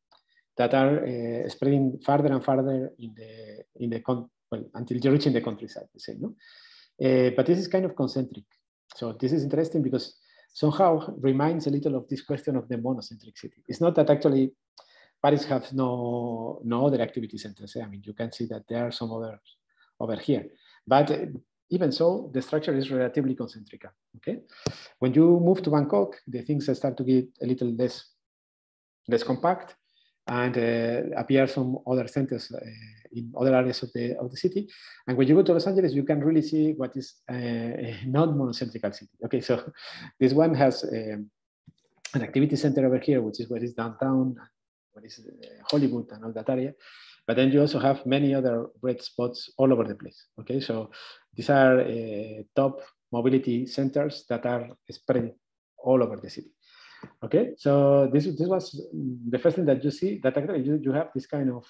that are uh, spreading farther and farther in the, in the well, until you reach in the countryside, let's say, no? Uh, but this is kind of concentric. So this is interesting because somehow reminds a little of this question of the monocentric city. It's not that actually Paris has no, no other activity centers. Eh? I mean, you can see that there are some others over here. But even so, the structure is relatively concentric. Okay, when you move to Bangkok, the things start to get a little less, less compact, and uh, appear some other centers uh, in other areas of the, of the city. And when you go to Los Angeles, you can really see what is uh, a non-monocentrical city. Okay, so this one has um, an activity center over here, which is where is downtown, what is Hollywood and all that area. But then you also have many other red spots all over the place. Okay, so these are uh, top mobility centers that are spread all over the city. Okay, so this, this was the first thing that you see that actually you, you have this kind of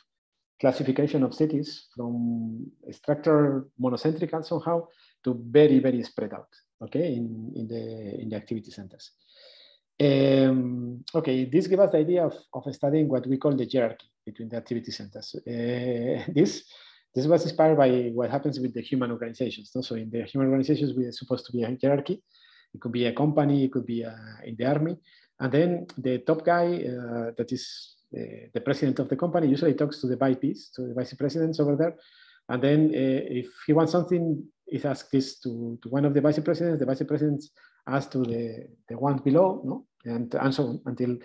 classification of cities from structured monocentric and somehow to very, very spread out, okay, in, in, the, in the activity centers. Um, okay, this gives us the idea of, of studying what we call the hierarchy between the activity centers. Uh, this, this was inspired by what happens with the human organizations. No? So in the human organizations, we are supposed to be a hierarchy. It could be a company, it could be uh, in the army. And then the top guy uh, that is uh, the president of the company usually talks to the VPs, to the vice presidents over there. And then uh, if he wants something, he asks this to, to one of the vice presidents. The vice presidents ask to the, the one below, no? and, and so on until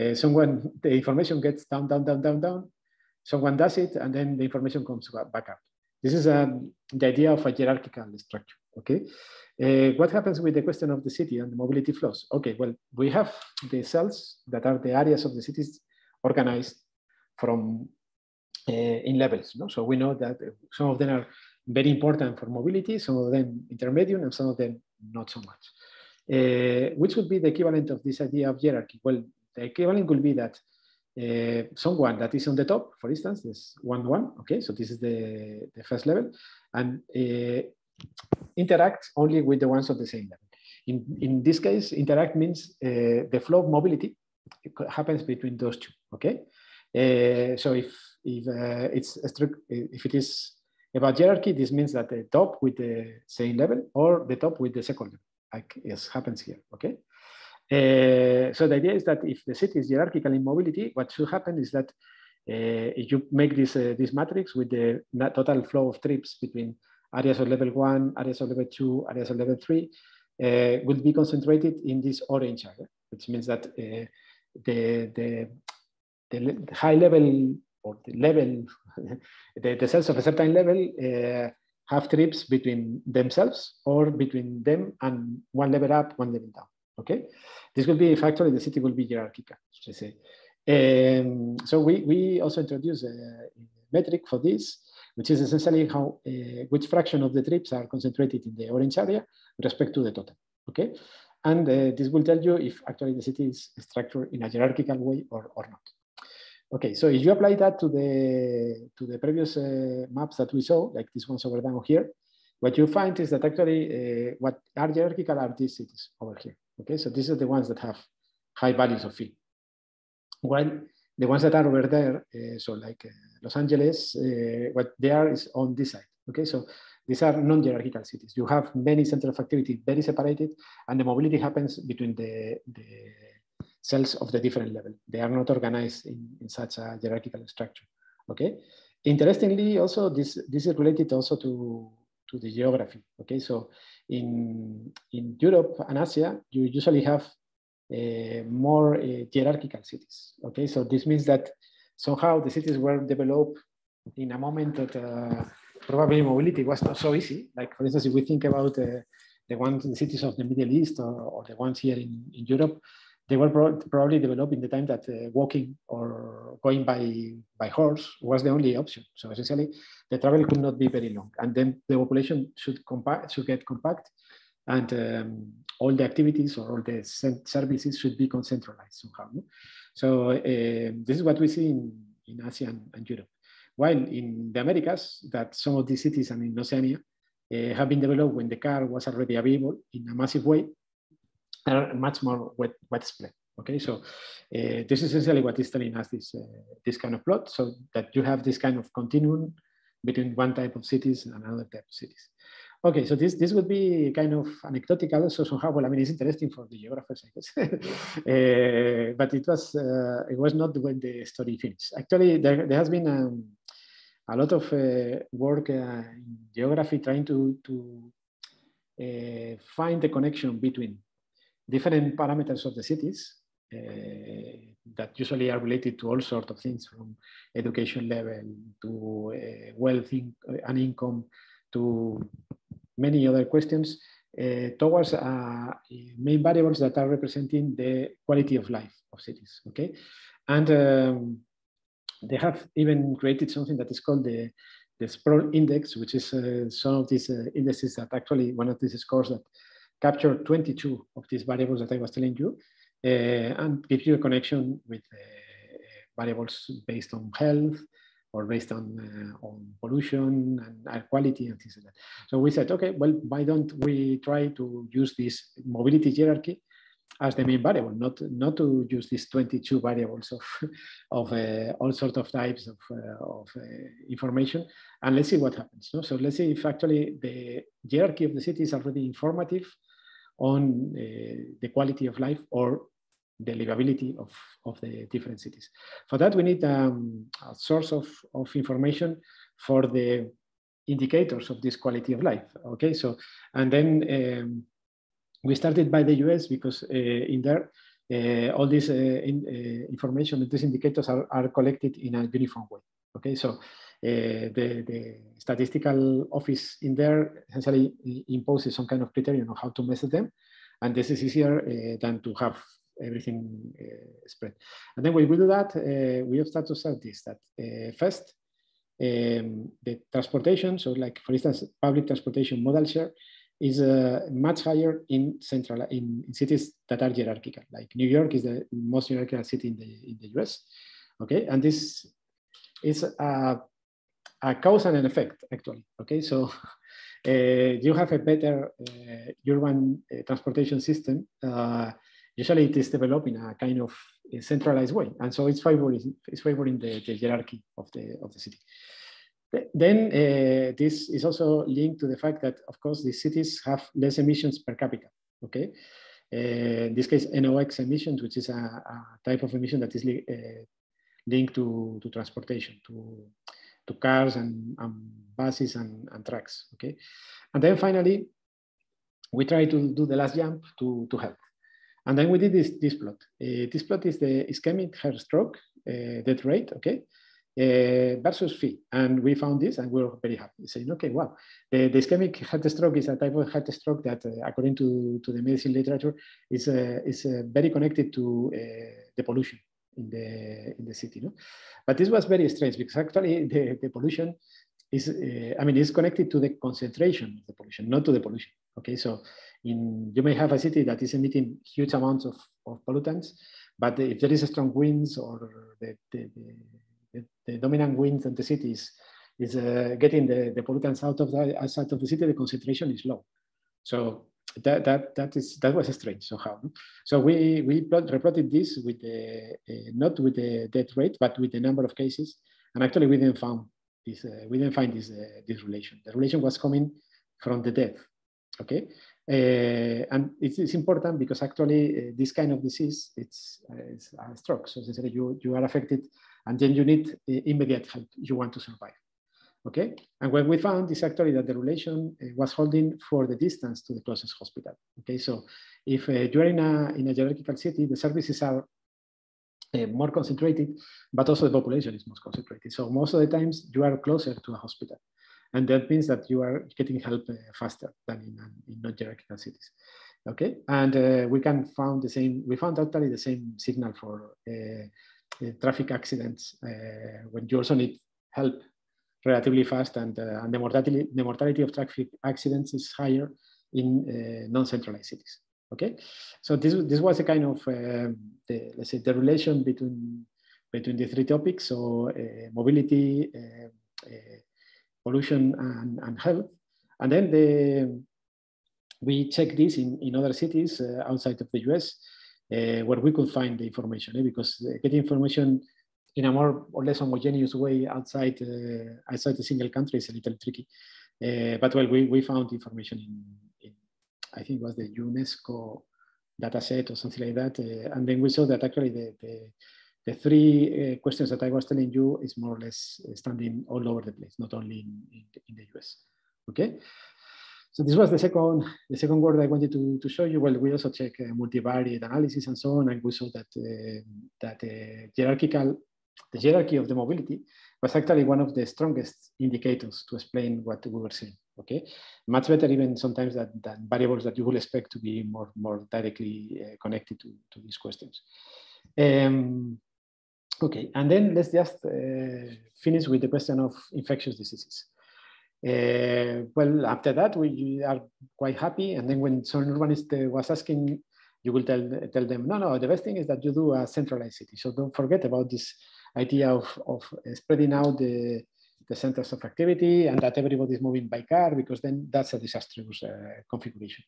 uh, someone, the information gets down, down, down, down, down. Someone does it, and then the information comes back up. This is um, the idea of a hierarchical structure, okay? Uh, what happens with the question of the city and the mobility flows? Okay, well, we have the cells that are the areas of the cities organized from uh, in levels. No? So we know that some of them are very important for mobility, some of them intermediate, and some of them not so much. Uh, which would be the equivalent of this idea of hierarchy? Well, the equivalent would be that uh, someone that is on the top, for instance, is one one. Okay, so this is the, the first level, and uh, interact only with the ones of the same level. In, in this case, interact means uh, the flow of mobility happens between those two. Okay, uh, so if if uh, it's if it is about hierarchy, this means that the top with the same level or the top with the second level, like yes happens here. Okay. Uh, so the idea is that if the city is hierarchical in mobility, what should happen is that uh, you make this uh, this matrix with the total flow of trips between areas of level one, areas of level two, areas of level three, uh, will be concentrated in this orange area, which means that uh, the, the, the, high level or the level, the, the cells of a certain level uh, have trips between themselves or between them and one level up, one level down. Okay, this will be factually the city will be hierarchical. Say. Um, so we, we also introduce a metric for this, which is essentially how uh, which fraction of the trips are concentrated in the orange area with respect to the total. Okay, and uh, this will tell you if actually the city is structured in a hierarchical way or, or not. Okay, so if you apply that to the, to the previous uh, maps that we saw, like this one's over down here, what you find is that actually uh, what are hierarchical are these cities over here. Okay, so these are the ones that have high values of phi. While the ones that are over there, uh, so like uh, Los Angeles, uh, what they are is on this side. Okay, so these are non-hierarchical cities. You have many centers of activity very separated, and the mobility happens between the, the cells of the different level. They are not organized in, in such a hierarchical structure. Okay. Interestingly, also this this is related also to to the geography. Okay, so in in Europe and Asia, you usually have more uh, hierarchical cities. Okay, so this means that somehow the cities were developed in a moment that uh, probably mobility was not so easy. Like for instance, if we think about uh, the ones in the cities of the Middle East or, or the ones here in, in Europe, they were pro probably developed in the time that uh, walking or going by, by horse was the only option. So essentially, the travel could not be very long. And then the population should, compact, should get compact and um, all the activities or all the services should be concentralized somehow. No? So uh, this is what we see in, in Asia and, and Europe. While in the Americas, that some of these cities and in Oceania uh, have been developed when the car was already available in a massive way, are much more widespread. Okay, so uh, this is essentially what is telling us this, uh, this kind of plot, so that you have this kind of continuum between one type of cities and another type of cities. Okay, so this this would be kind of anecdotal also somehow. Well, I mean, it's interesting for the geographers, I guess, uh, but it was uh, it was not when the story finished. Actually, there, there has been um, a lot of uh, work in geography trying to to find the connection between different parameters of the cities, that usually are related to all sorts of things from education level to wealth in, and income to many other questions uh, towards uh, main variables that are representing the quality of life of cities, okay? And um, they have even created something that is called the, the sprawl index, which is uh, some of these uh, indices that actually, one of these scores that capture 22 of these variables that I was telling you, uh, and gives you a connection with uh, variables based on health, or based on, uh, on pollution and air quality and things like that. So we said, okay, well, why don't we try to use this mobility hierarchy as the main variable, not, not to use these 22 variables of, of uh, all sorts of types of, uh, of uh, information. And let's see what happens. No? So let's see if actually the hierarchy of the city is already informative on uh, the quality of life or the livability of, of the different cities. For that, we need um, a source of, of information for the indicators of this quality of life. Okay, so, and then um, we started by the US because uh, in there, uh, all this uh, in, uh, information, these indicators are, are collected in a uniform way. Okay, so uh, the, the statistical office in there essentially imposes some kind of criterion on how to measure them. And this is easier uh, than to have everything uh, spread. And then when we do that, uh, we have to start this, that uh, first, um, the transportation, so like for instance, public transportation modal share is uh, much higher in central in, in, cities that are hierarchical. Like New York is the most hierarchical city in the in the US. Okay, and this is a, a cause and an effect actually. Okay, so uh, you have a better uh, urban transportation system usually it is developed in a kind of a centralized way. And so it's favoring, it's favoring the, the hierarchy of the, of the city. Then uh, this is also linked to the fact that, of course, the cities have less emissions per capita, okay? Uh, in this case, NOx emissions, which is a, a type of emission that is li uh, linked to, to transportation, to, to cars and, and buses and, and, trucks, okay? And then finally, we try to do the last jump to, to health. And then we did this, this plot. Uh, this plot is the ischemic heart stroke uh, death rate, okay, uh, versus phi. And we found this and we were very happy, saying, okay, wow, the, the ischemic heart stroke is a type of heart stroke that, uh, according to, to the medicine literature, is, uh, is uh, very connected to the pollution in the, in the city. No? But this was very strange because actually the, the pollution is, I mean, it's connected to the concentration of the pollution, not to the pollution. Okay, so in, you may have a city that is emitting huge amounts of, of pollutants, but if there is a strong winds or the, the, the, the dominant winds in the city is, is uh, getting the, the pollutants out of the outside of the city, the concentration is low. So that that that is that was strange somehow. So we we plot, replotted this with the uh, not with the death rate, but with the number of cases, and actually we didn't found this. Uh, we didn't find this uh, this relation. The relation was coming from the death. Okay, uh, and it's, it's, important because actually uh, this kind of disease, it's, uh, it's a stroke. So essentially you, you are affected and then you need immediate help. You want to survive. Okay. And what we found is actually that the relation was holding for the distance to the closest hospital. Okay. So if you are in a, in a hierarchical city, the services are uh, more concentrated, but also the population is more concentrated. So most of the times you are closer to a hospital. And that means that you are getting help uh, faster than in, in non-hierarchical cities. Okay, and uh, we can found the same, we found actually the same signal for uh, traffic accidents when you also need help relatively fast and, uh, and the, mortality, the mortality of traffic accidents is higher in uh, non-centralized cities. Okay, so this, this was a kind of, um, the, let's say, the relation between, between the three topics, so uh, mobility, pollution and, and health. And then the, we check this in, in other cities uh, outside of the US uh, where we could find the information eh? because uh, getting information in a more or less homogeneous way outside uh, outside a single country is a little tricky. Uh, but well, we, we found information in, in, I think it was the UNESCO data set or something like that. Uh, and then we saw that actually the, the the three uh, questions that I was telling you is more or less uh, standing all over the place, not only in, in, in the US. Okay. So this was the second, the second word I wanted to, to show you. Well, we also check uh, multivariate analysis and so on, and we saw that uh, that uh, hierarchical, the hierarchy of the mobility was actually one of the strongest indicators to explain what we were seeing. Okay, much better even sometimes than, variables that you will expect to be more more directly uh, connected to, to these questions. Um, okay, and then let's just uh, finish with the question of infectious diseases. Uh, well, after that, we are quite happy. And then when some urbanist uh, was asking, you will tell, tell them, no, no, the best thing is that you do a centralized city. So don't forget about this idea of, of spreading out the, the centers of activity and that everybody is moving by car because then that's a disastrous uh, configuration.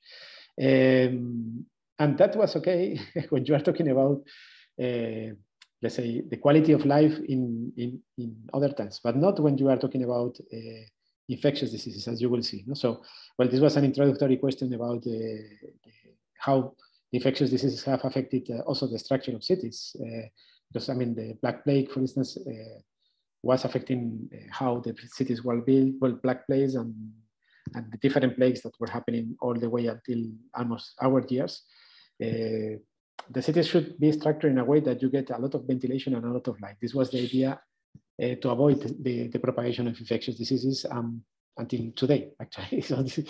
Um, and that was okay when you are talking about, uh, let's say, the quality of life in, in, in other times, but not when you are talking about uh, infectious diseases, as you will see. No? So, well, this was an introductory question about the, how infectious diseases have affected uh, also the structure of cities. Uh, because I mean, the Black Plague, for instance, uh, was affecting uh, how the cities were built, well, Black Plagues and, and the different plagues that were happening all the way until almost our years. Uh, the cities should be structured in a way that you get a lot of ventilation and a lot of light. This was the idea uh, to avoid the, the propagation of infectious diseases um, until today, actually. so this,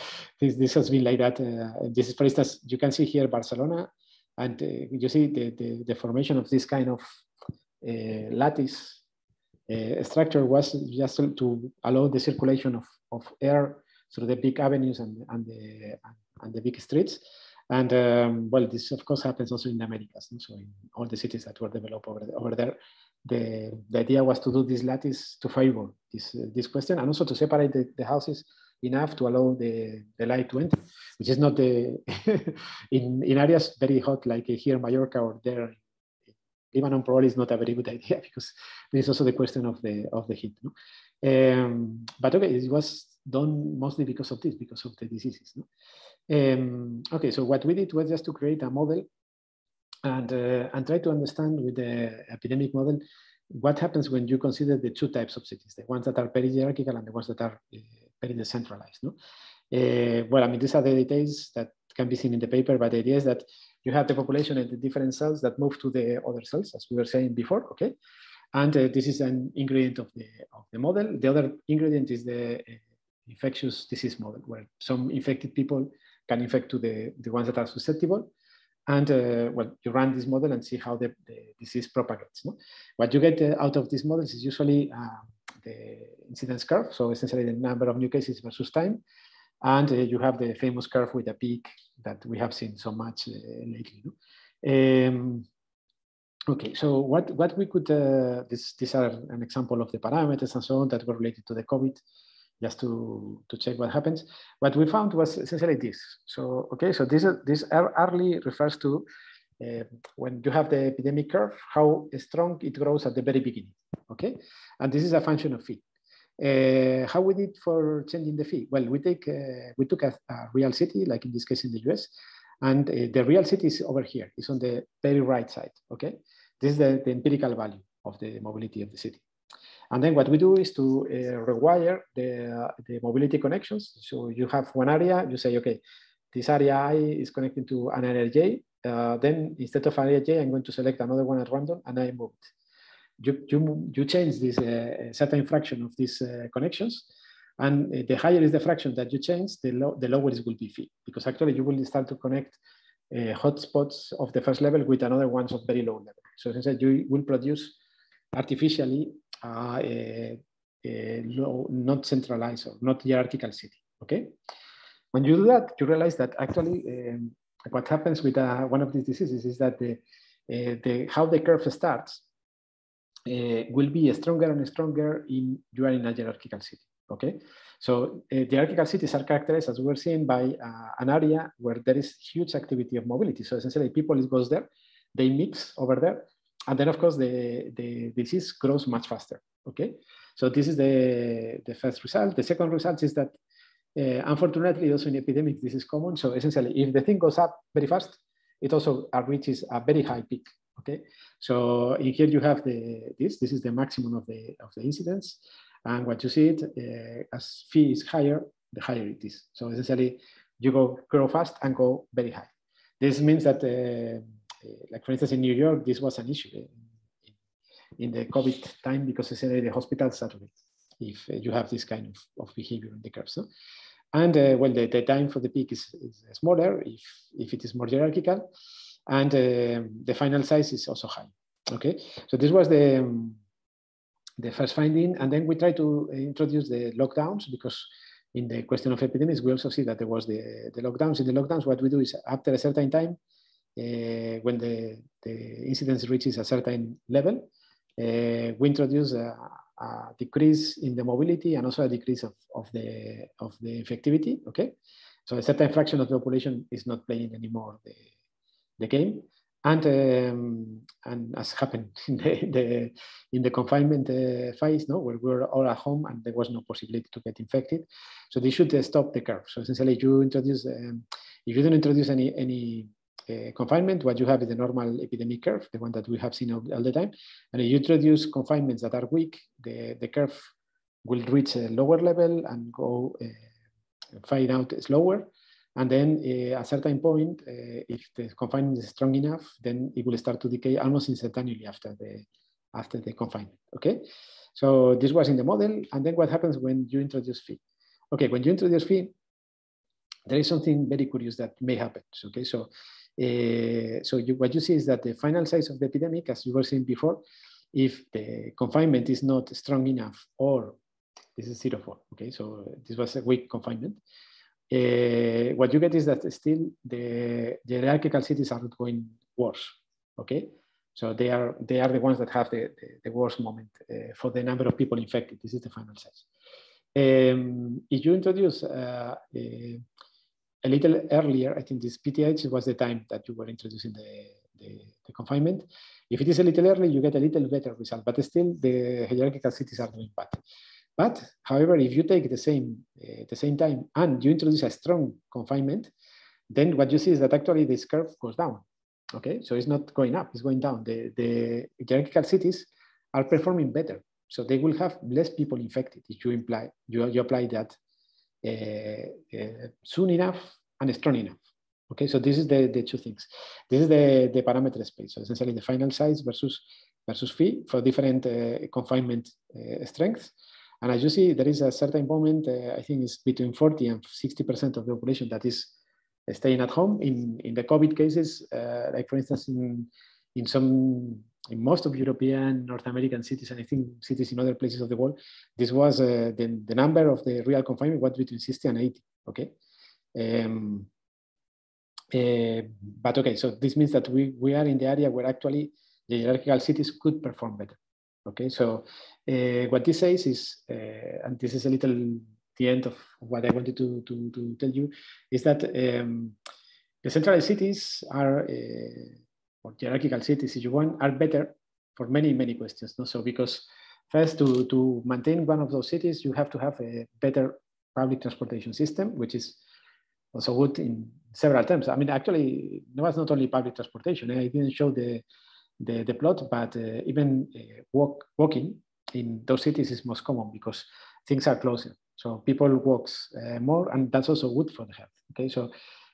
this, this, has been like that. Uh, this is, for instance, you can see here Barcelona, and uh, you see the, the, the, formation of this kind of uh, lattice uh, structure was just to allow the circulation of, of air through the big avenues and, and, the, and the big streets. And um, well, this of course happens also in the Americas. So in all the cities that were developed over, over there, the, the idea was to do this lattice to favor this, uh, this question and also to separate the, the houses enough to allow the, the light to enter, which is not the, in, in areas very hot like here in Mallorca or there Lebanon probably is not a very good idea because there is also the question of the of the heat. No? Um, but okay, it was done mostly because of this, because of the diseases. No? Um, okay, so what we did was just to create a model and, uh, and try to understand with the epidemic model what happens when you consider the two types of cities, the ones that are very hierarchical and the ones that are uh, very decentralized. No? Uh, well, I mean, these are the details that can be seen in the paper, but the idea is that you have the population and the different cells that move to the other cells, as we were saying before, okay? And uh, this is an ingredient of the, of the model. The other ingredient is the uh, infectious disease model, where some infected people can infect to the, the ones that are susceptible. And uh, well, you run this model and see how the, the disease propagates. No? What you get uh, out of these models is usually uh, the incidence curve, so essentially the number of new cases versus time. And uh, you have the famous curve with a peak that we have seen so much uh, lately. No? Um, okay, so what, what we could, uh, this, these are an example of the parameters and so on that were related to the COVID just to, to check what happens. What we found was essentially this. So, okay, so this, is this early refers to uh, when you have the epidemic curve, how strong it grows at the very beginning, okay? And this is a function of phi. Uh, how we did for changing the phi? Well, we take uh, we took a, a, real city, like in this case in the US, and uh, the real city is over here. It's on the very right side. Okay, this is the, the empirical value of the mobility of the city. And then what we do is to uh, rewire the, the mobility connections. So you have one area, you say, okay, this area I is connecting to an area J. Uh, then instead of area J, I'm going to select another one at random and I move it. You, you, you change this uh, certain fraction of these uh, connections. And uh, the higher is the fraction that you change, the, low, the lower it will be phi. Because actually you will start to connect hotspots of the first level with another ones of very low level. So essentially you will produce artificially uh, a, a low, not centralized or not hierarchical city. Okay. When you do that, you realize that actually um, what happens with uh, one of these diseases is that the, uh, the how the curve starts uh, will be stronger and stronger in you are in a hierarchical city. Okay, so uh, hierarchical cities are characterized, as we were seeing, by uh, an area where there is huge activity of mobility. So essentially, people goes there, they mix over there, and then, of course, the, the disease grows much faster. Okay, so this is the, the first result. The second result is that, uh, unfortunately, also in epidemics, this is common. So essentially, if the thing goes up very fast, it also reaches a very high peak. Okay, so in here you have the this. This is the maximum of the of the incidence, and what you see it uh, as phi is higher, the higher it is. So essentially, you go grow fast and go very high. This means that, uh, like for instance, in New York, this was an issue in, in the COVID time because essentially the hospitals saturate if you have this kind of, of behavior in the curve. So, and uh, well, the, the time for the peak is, is smaller if, if it is more hierarchical, and uh, the final size is also high. Okay, so this was the um, the first finding, and then we try to introduce the lockdowns because in the question of epidemics, we also see that there was the, the lockdowns. In the lockdowns, what we do is after a certain time, uh, when the, the incidence reaches a certain level, uh, we introduce a, a, decrease in the mobility and also a decrease of, of, the, of the infectivity, okay? So a certain fraction of the population is not playing anymore the, the game. And, um, and as happened in the, the in the confinement uh, phase, no, where we were all at home and there was no possibility to get infected. So they should uh, stop the curve. So essentially you introduce, um, if you don't introduce any, any uh, confinement, what you have is the normal epidemic curve, the one that we have seen all, all, the time. And if you introduce confinements that are weak, the, the curve will reach a lower level and go uh, fade out slower. And then uh, a certain point, uh, if the confinement is strong enough, then it will start to decay almost instantaneously after the, after the confinement, okay? So this was in the model. And then what happens when you introduce phi? Okay, when you introduce phi, there is something very curious that may happen, okay? So, uh, so you, what you see is that the final size of the epidemic, as you were saying before, if the confinement is not strong enough or this is zero four, okay? So this was a weak confinement uh, what you get is that still the, the hierarchical cities are going worse. Okay, so they are they are the ones that have the, the, the worst moment uh, for the number of people infected. This is the final size. Um, if you introduce uh, a, a, little earlier, I think this PTH was the time that you were introducing the, the, the, confinement. If it is a little early, you get a little better result, but still the hierarchical cities are doing bad. But however, if you take the same, uh, the same time and you introduce a strong confinement, then what you see is that actually this curve goes down. Okay, so it's not going up, it's going down. The, the hierarchical cities are performing better. So they will have less people infected if you imply you, you apply that uh, uh, soon enough and strong enough. Okay, so this is the, the two things. This is the, the parameter space. So essentially the final size versus versus phi for different uh, confinement uh, strengths. And as you see, there is a certain moment, uh, I think it's between 40 and 60% of the population that is staying at home. In, in the COVID cases, uh, like for instance, in, in some, in most of European, North American cities, and I think cities in other places of the world, this was uh, the, the number of the real confinement was between 60 and 80, okay? Um, uh, but okay, so this means that we, we are in the area where actually the hierarchical cities could perform better. Okay, so uh, what this says is, uh, and this is a little the end of what I wanted to, to, to tell you, is that um, the centralized cities are, uh, or hierarchical cities, if you want, are better for many, many questions. No? So because first, to, to maintain one of those cities, you have to have a better public transportation system, which is also good in several terms. I mean, actually, it was not only public transportation. I didn't show the the, the plot, but uh, even uh, walk, walking in those cities is most common because things are closer. So people walks uh, more, and that's also good for the health. Okay, so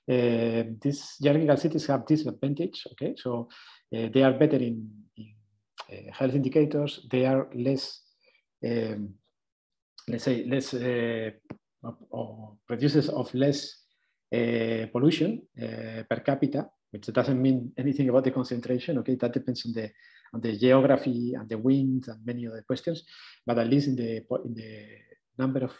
these hierarchical cities have this advantage. Okay, so they are better in, in health indicators. They are less, um, let's say, less or produces of less uh, pollution uh, per capita which doesn't mean anything about the concentration. Okay, that depends on the on the geography and the wind and many other questions. But at least in the in the number of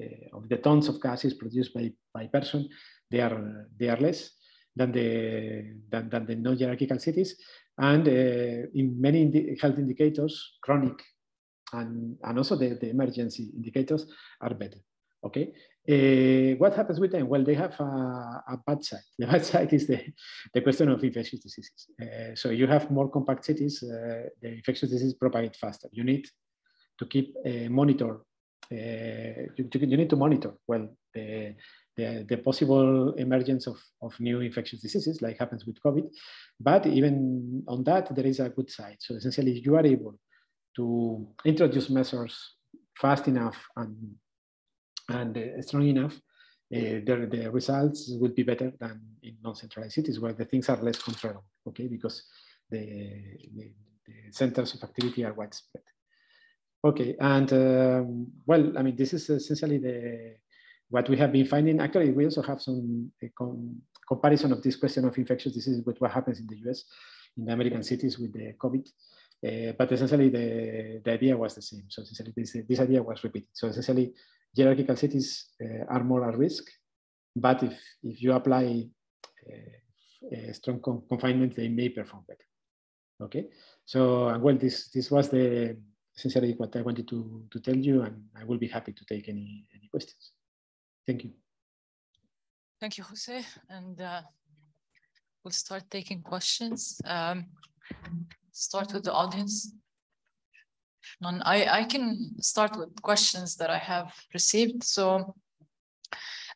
uh, of the tons of gases produced by by person, they are they are less than the than, than the non-hierarchical cities. And uh, in many indi health indicators, chronic and, and also the, the emergency indicators are better. Okay, uh, what happens with them? Well, they have a, a, bad side. The bad side is the, the question of infectious diseases. Uh, so you have more compact cities, uh, the infectious disease propagate faster. You need to keep a monitor. You, you, need to monitor well the, the, the, possible emergence of, of new infectious diseases, like happens with COVID. But even on that, there is a good side. So essentially, you are able to introduce measures fast enough and and uh, strong enough, uh, the, the results will be better than in non-centralized cities where the things are less controllable, okay, because the, the, the centers of activity are widespread. Okay, and um, well, I mean, this is essentially the what we have been finding. Actually, we also have some com comparison of this question of infectious diseases with what happens in the US, in the American cities with the COVID. Uh, but essentially, the, the idea was the same. So essentially, this, this idea was repeated. So essentially, hierarchical cities uh, are more at risk, but if, if you apply uh, strong con confinement, they may perform better. Okay, so well, this this was the essentially what I wanted to, to tell you, and I will be happy to take any, any questions. Thank you. Thank you, Jose. And uh, we'll start taking questions. Um, start with the audience. And I, I can start with questions that I have received. So,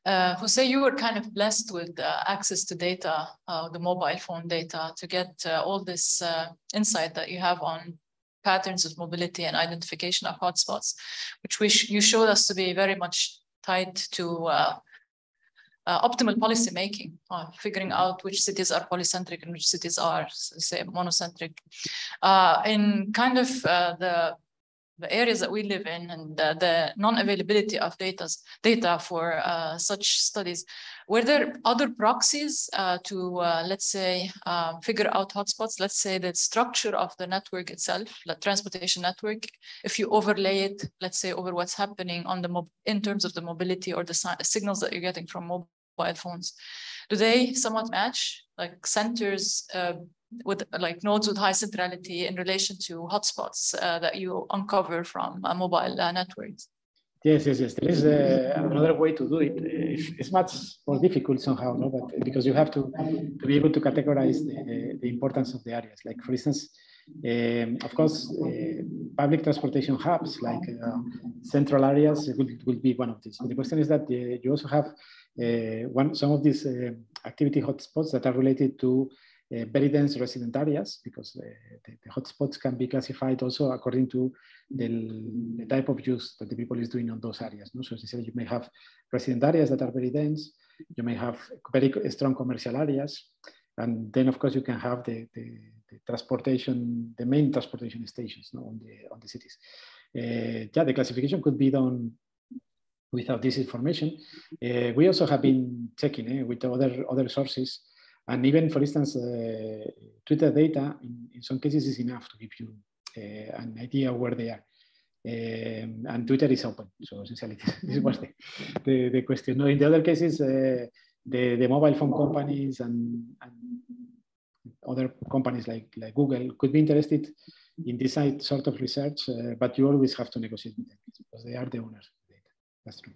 uh, Jose, you were kind of blessed with uh, access to data, uh, the mobile phone data, to get uh, all this uh, insight that you have on patterns of mobility and identification of hotspots, which we sh you showed us to be very much tied to uh, uh, optimal policy making, uh, figuring out which cities are polycentric and which cities are, say, monocentric. Uh, in kind of uh, the the areas that we live in and the, the non-availability of data, data for uh, such studies, were there other proxies uh, to, uh, let's say, um, figure out hotspots? Let's say the structure of the network itself, the transportation network, if you overlay it, let's say, over what's happening on the in terms of the mobility or the signals that you're getting from mobile phones, do they somewhat match? Like centers uh, with like nodes with high centrality in relation to hotspots uh, that you uncover from mobile uh, networks? Yes, yes, yes. There is uh, another way to do it. It's, it's, much more difficult somehow, no? But because you have to, to be able to categorize the, the importance of the areas. Like for instance, um, of course, uh, public transportation hubs like uh, central areas will, will be one of these. But the question is that uh, you also have one some of these activity hotspots that are related to uh, very dense resident areas because uh, the, the, hotspots can be classified also according to the, the, type of use that the people is doing on those areas. No? So essentially you may have resident areas that are very dense, you may have very strong commercial areas, and then of course you can have the, the, the transportation, the main transportation stations no? on, the, on the cities. Uh, yeah, the classification could be done without this information. Uh, we also have been checking eh, with other, other sources and even, for instance, uh, Twitter data in, in, some cases is enough to give you uh, an idea where they are. Um, and Twitter is open. So essentially, this was the, the, the, question. No, in the other cases, uh, the, the mobile phone companies and, and, other companies like, like Google could be interested in this sort of research, uh, but you always have to negotiate with them because they are the owners. That's true.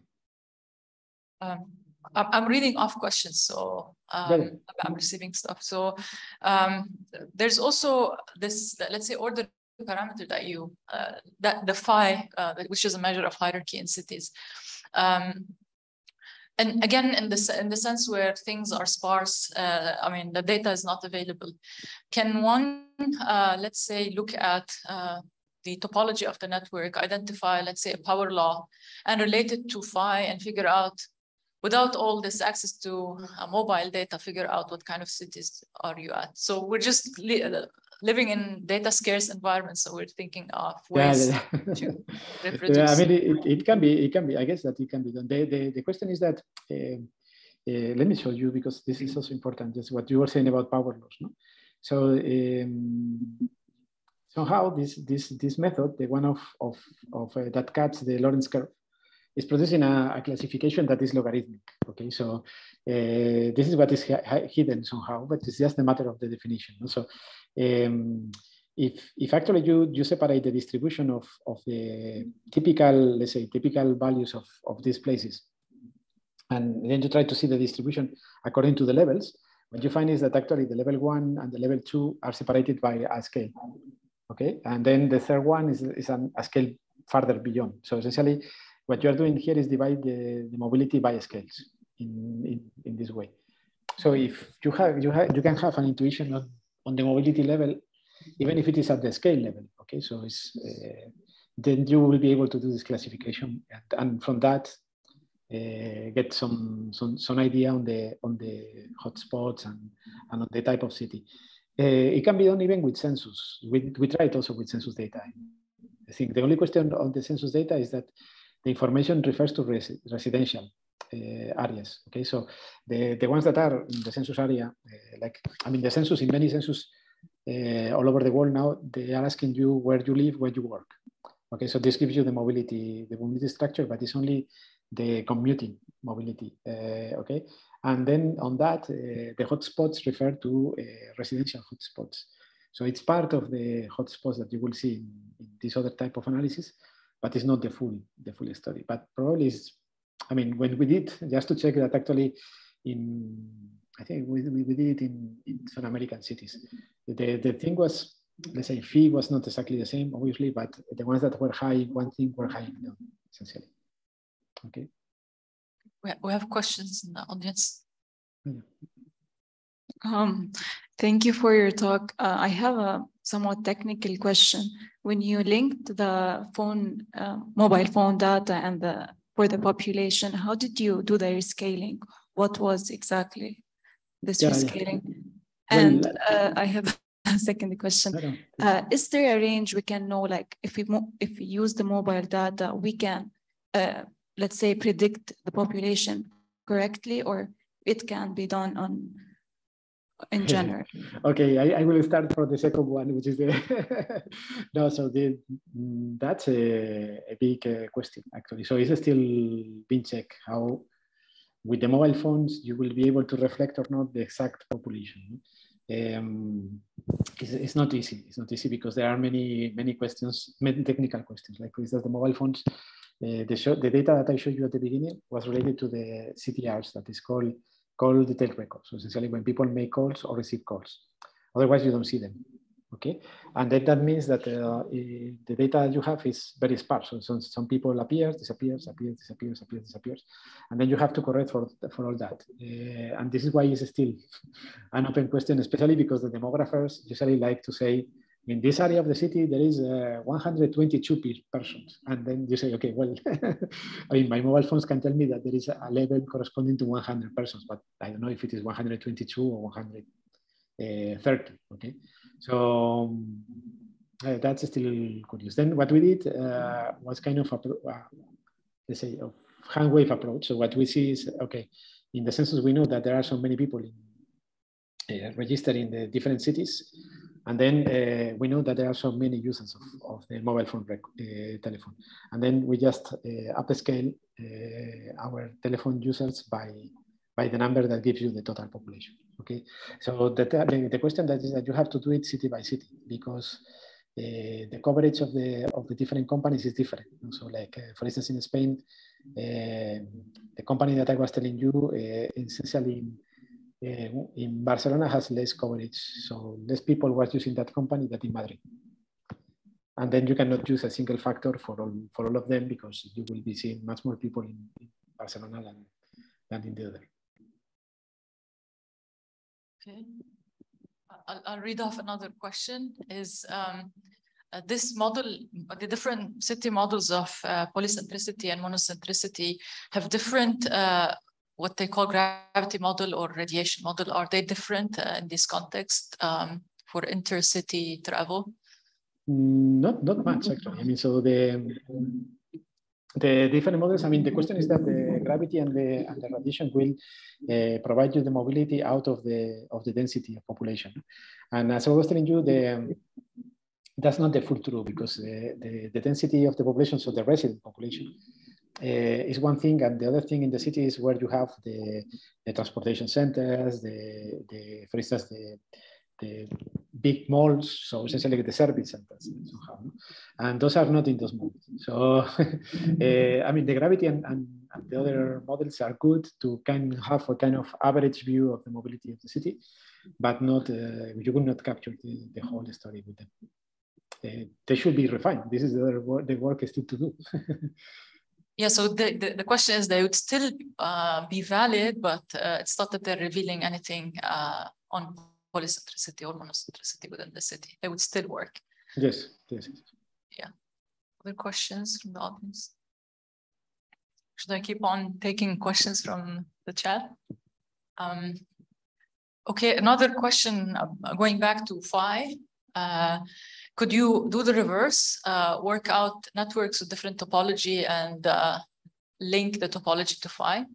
Um, I'm reading off questions, so um, I'm receiving stuff. So um, there's also this, let's say, order parameter that you, uh, that the phi, uh, which is a measure of hierarchy in cities. Um, and again, in the, in the sense where things are sparse, uh, I mean, the data is not available. Can one, uh, let's say, look at uh, the topology of the network, identify, let's say, a power law, and relate it to phi and figure out without all this access to uh, mobile data, figure out what kind of cities are you at. So we're just li uh, living in data scarce environments. So we're thinking of ways yeah, to reproduce. Yeah, I mean, it, it can be, it can be, I guess that it can be done. The, the, the question is that, uh, uh, let me show you because this is also important, just what you were saying about power laws. No? So um, somehow this, this, this method, the one of, of, of uh, that cuts the Lorenz curve, is producing a, a, classification that is logarithmic. Okay, so uh, this is what is hidden somehow, but it's just a matter of the definition. So um, if, if actually you, you separate the distribution of, of the typical, let's say, typical values of, of these places, and then you try to see the distribution according to the levels, what you find is that actually the level one and the level two are separated by a scale. Okay, and then the third one is, is an, a scale further beyond. So essentially, what you're doing here is divide the, the mobility by scales in, in, in, this way. So if you have, you have, you can have an intuition on, on the mobility level, even if it is at the scale level. Okay, so it's, uh, then you will be able to do this classification, and, and from that, uh, get some, some some idea on the on the hotspots and, and on the type of city. Uh, it can be done even with census. We, we tried also with census data. I think the only question on the census data is that the information refers to res residential uh, areas. Okay, so the, the ones that are in the census area, uh, like, I mean, the census, in many census uh, all over the world now, they are asking you where you live, where you work. Okay, so this gives you the mobility, the mobility structure, but it's only the commuting mobility, okay? And then on that, uh, the hotspots refer to uh, residential hotspots. So it's part of the hotspots that you will see in, in, this other type of analysis, but it's not the full, the full study. But probably is, I mean, when we did, just to check that actually in, I think we, we did it in, in some American cities. The, the thing was, let's say phi was not exactly the same, obviously, but the ones that were high, one thing were high, you know, essentially. Okay. We have questions in the audience. Um, thank you for your talk. Uh, I have a somewhat technical question. When you linked the phone, uh, mobile phone data and the for the population, how did you do the rescaling? What was exactly this yeah, rescaling? Yeah. And uh, I have a second question. Uh, is there a range we can know, like if we if we use the mobile data, we can uh, let's say, predict the population correctly, or it can be done on in general? okay, I, I, will start for the second one, which is the no. So the, that's a, a big uh, question actually. So it's still being checked how with the mobile phones you will be able to reflect or not the exact population. Um, it's, it's, not easy. It's not easy because there are many many questions, many technical questions. Like is that the mobile phones uh, the, show, the data that I showed you at the beginning was related to the CDRs that is called call detailed records. So essentially when people make calls or receive calls. Otherwise you don't see them. Okay, and then that means that uh, the data you have is very sparse. So some, some people appears, disappears, appears, disappears, appears, disappears, and then you have to correct for, for all that. Uh, and this is why it's still an open question, especially because the demographers usually like to say in this area of the city, there is uh, 122 persons. And then you say, okay, well, I mean, my mobile phones can tell me that there is a level corresponding to 100 persons, but I don't know if it is 122 or 130, okay? So um, uh, that's still curious. Then what we did uh, was kind of, a, uh, let's say, a hand wave approach. So what we see is, okay, in the census, we know that there are so many people in, uh, registered in the different cities. And then uh, we know that there are so many users of, of the mobile phone uh, telephone. And then we just uh, upscale uh, our telephone users by, by the number that gives you the total population. Okay, so the, the, the question that is that you have to do it city by city because uh, the coverage of the of the different companies is different. So, like uh, for instance, in Spain, the company that I was telling you, essentially in Barcelona has less coverage. So less people was using that company than in Madrid. And then you cannot use a single factor for all, for all of them because you will be seeing much more people in, in Barcelona than, than in the other. Okay. I'll, I'll read off another question is um, uh, this model, the different city models of uh, polycentricity and monocentricity have different uh, what they call gravity model or radiation model, are they different uh, in this context um, for intercity travel? Not, not much actually. I mean, so the the different models. I mean, the question is that the gravity and the, and the radiation will uh, provide you the mobility out of the of the density of population. And as I was telling you, the that's not the full truth because the, the, the density of the population, so the resident population, uh, is one thing, and the other thing in the city is where you have the, the transportation centers, the, the for instance, the, the big malls, so essentially the service centers somehow, no? and those are not in those models. So, uh, I mean, the gravity and, and, and, the other models are good to kind of have a kind of average view of the mobility of the city, but not uh, you will not capture the, the whole story with them. Uh, they should be refined. This is the, the work still to do. Yeah, so the, the, the, question is they would still uh, be valid, but uh, it's not that they're revealing anything uh, on polycentricity or monocentricity within the city. They would still work. Yes, yes. Yeah. Other questions from the audience? should I keep on taking questions from the chat? Um, okay, another question uh, going back to Phi. Could you do the reverse, uh, work out networks with different topology and uh, link the topology to Phi?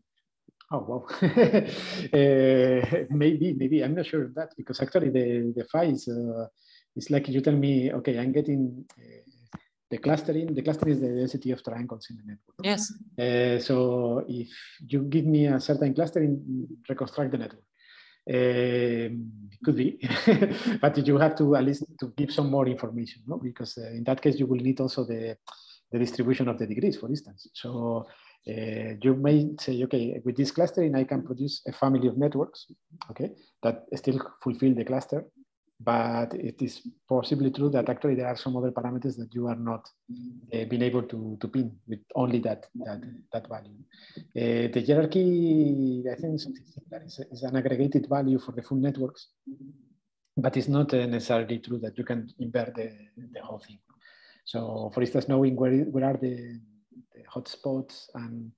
Oh, wow. uh, maybe, maybe. I'm not sure of that because actually the, the Phi is, uh, it's like you tell me, okay, I'm getting uh, the clustering. The clustering is the density of triangles in the network. Yes. Uh, so if you give me a certain clustering, reconstruct the network. Um, could be, but you have to at least to give some more information, no? Because uh, in that case, you will need also the, the distribution of the degrees, for instance. So uh, you may say, okay, with this clustering, I can produce a family of networks, okay, that still fulfill the cluster, but it is possibly true that actually there are some other parameters that you are not uh, being able to, to pin with only that, that, that value. Uh, the hierarchy, I think is, is an aggregated value for the full networks, but it's not uh, necessarily true that you can invert the, the whole thing. So for instance, knowing where, where are the the hotspots and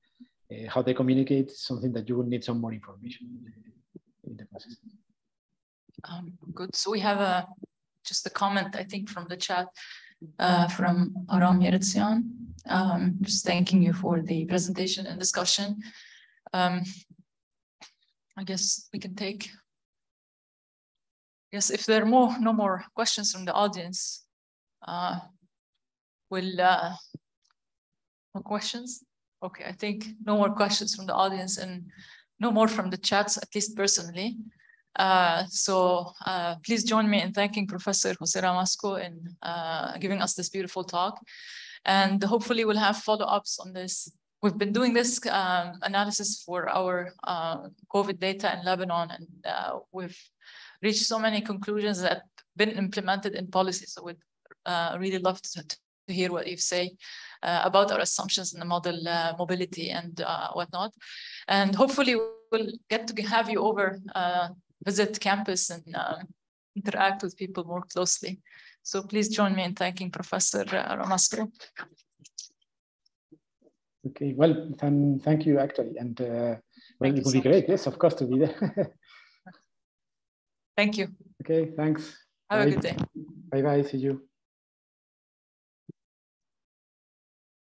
uh, how they communicate is something that you will need some more information in the process. Um, good. So we have a just a comment, I think, from the chat uh, from Aram Yeritzian. Um, just thanking you for the presentation and discussion. Um, I guess we can take. Yes, if there are more, no more questions from the audience, uh, we'll uh, more questions? Okay, I think no more questions from the audience and no more from the chats, at least personally. Uh, so uh, please join me in thanking Professor Jose Ramasco in uh, giving us this beautiful talk. And hopefully we'll have follow-ups on this. We've been doing this um, analysis for our uh, COVID data in Lebanon, and uh, we've reached so many conclusions that have been implemented in policy. So we'd uh, really love to, to hear what you say uh, about our assumptions in the model uh, mobility and uh, whatnot. And hopefully we'll get to have you over, visit campus and interact with people more closely. So please join me in thanking Professor Ramasco. Okay, well, th thank you actually. And uh, well, it would be great, yes, of course, to be there. thank you. Okay, thanks. Have bye. a good day. Bye bye, see you.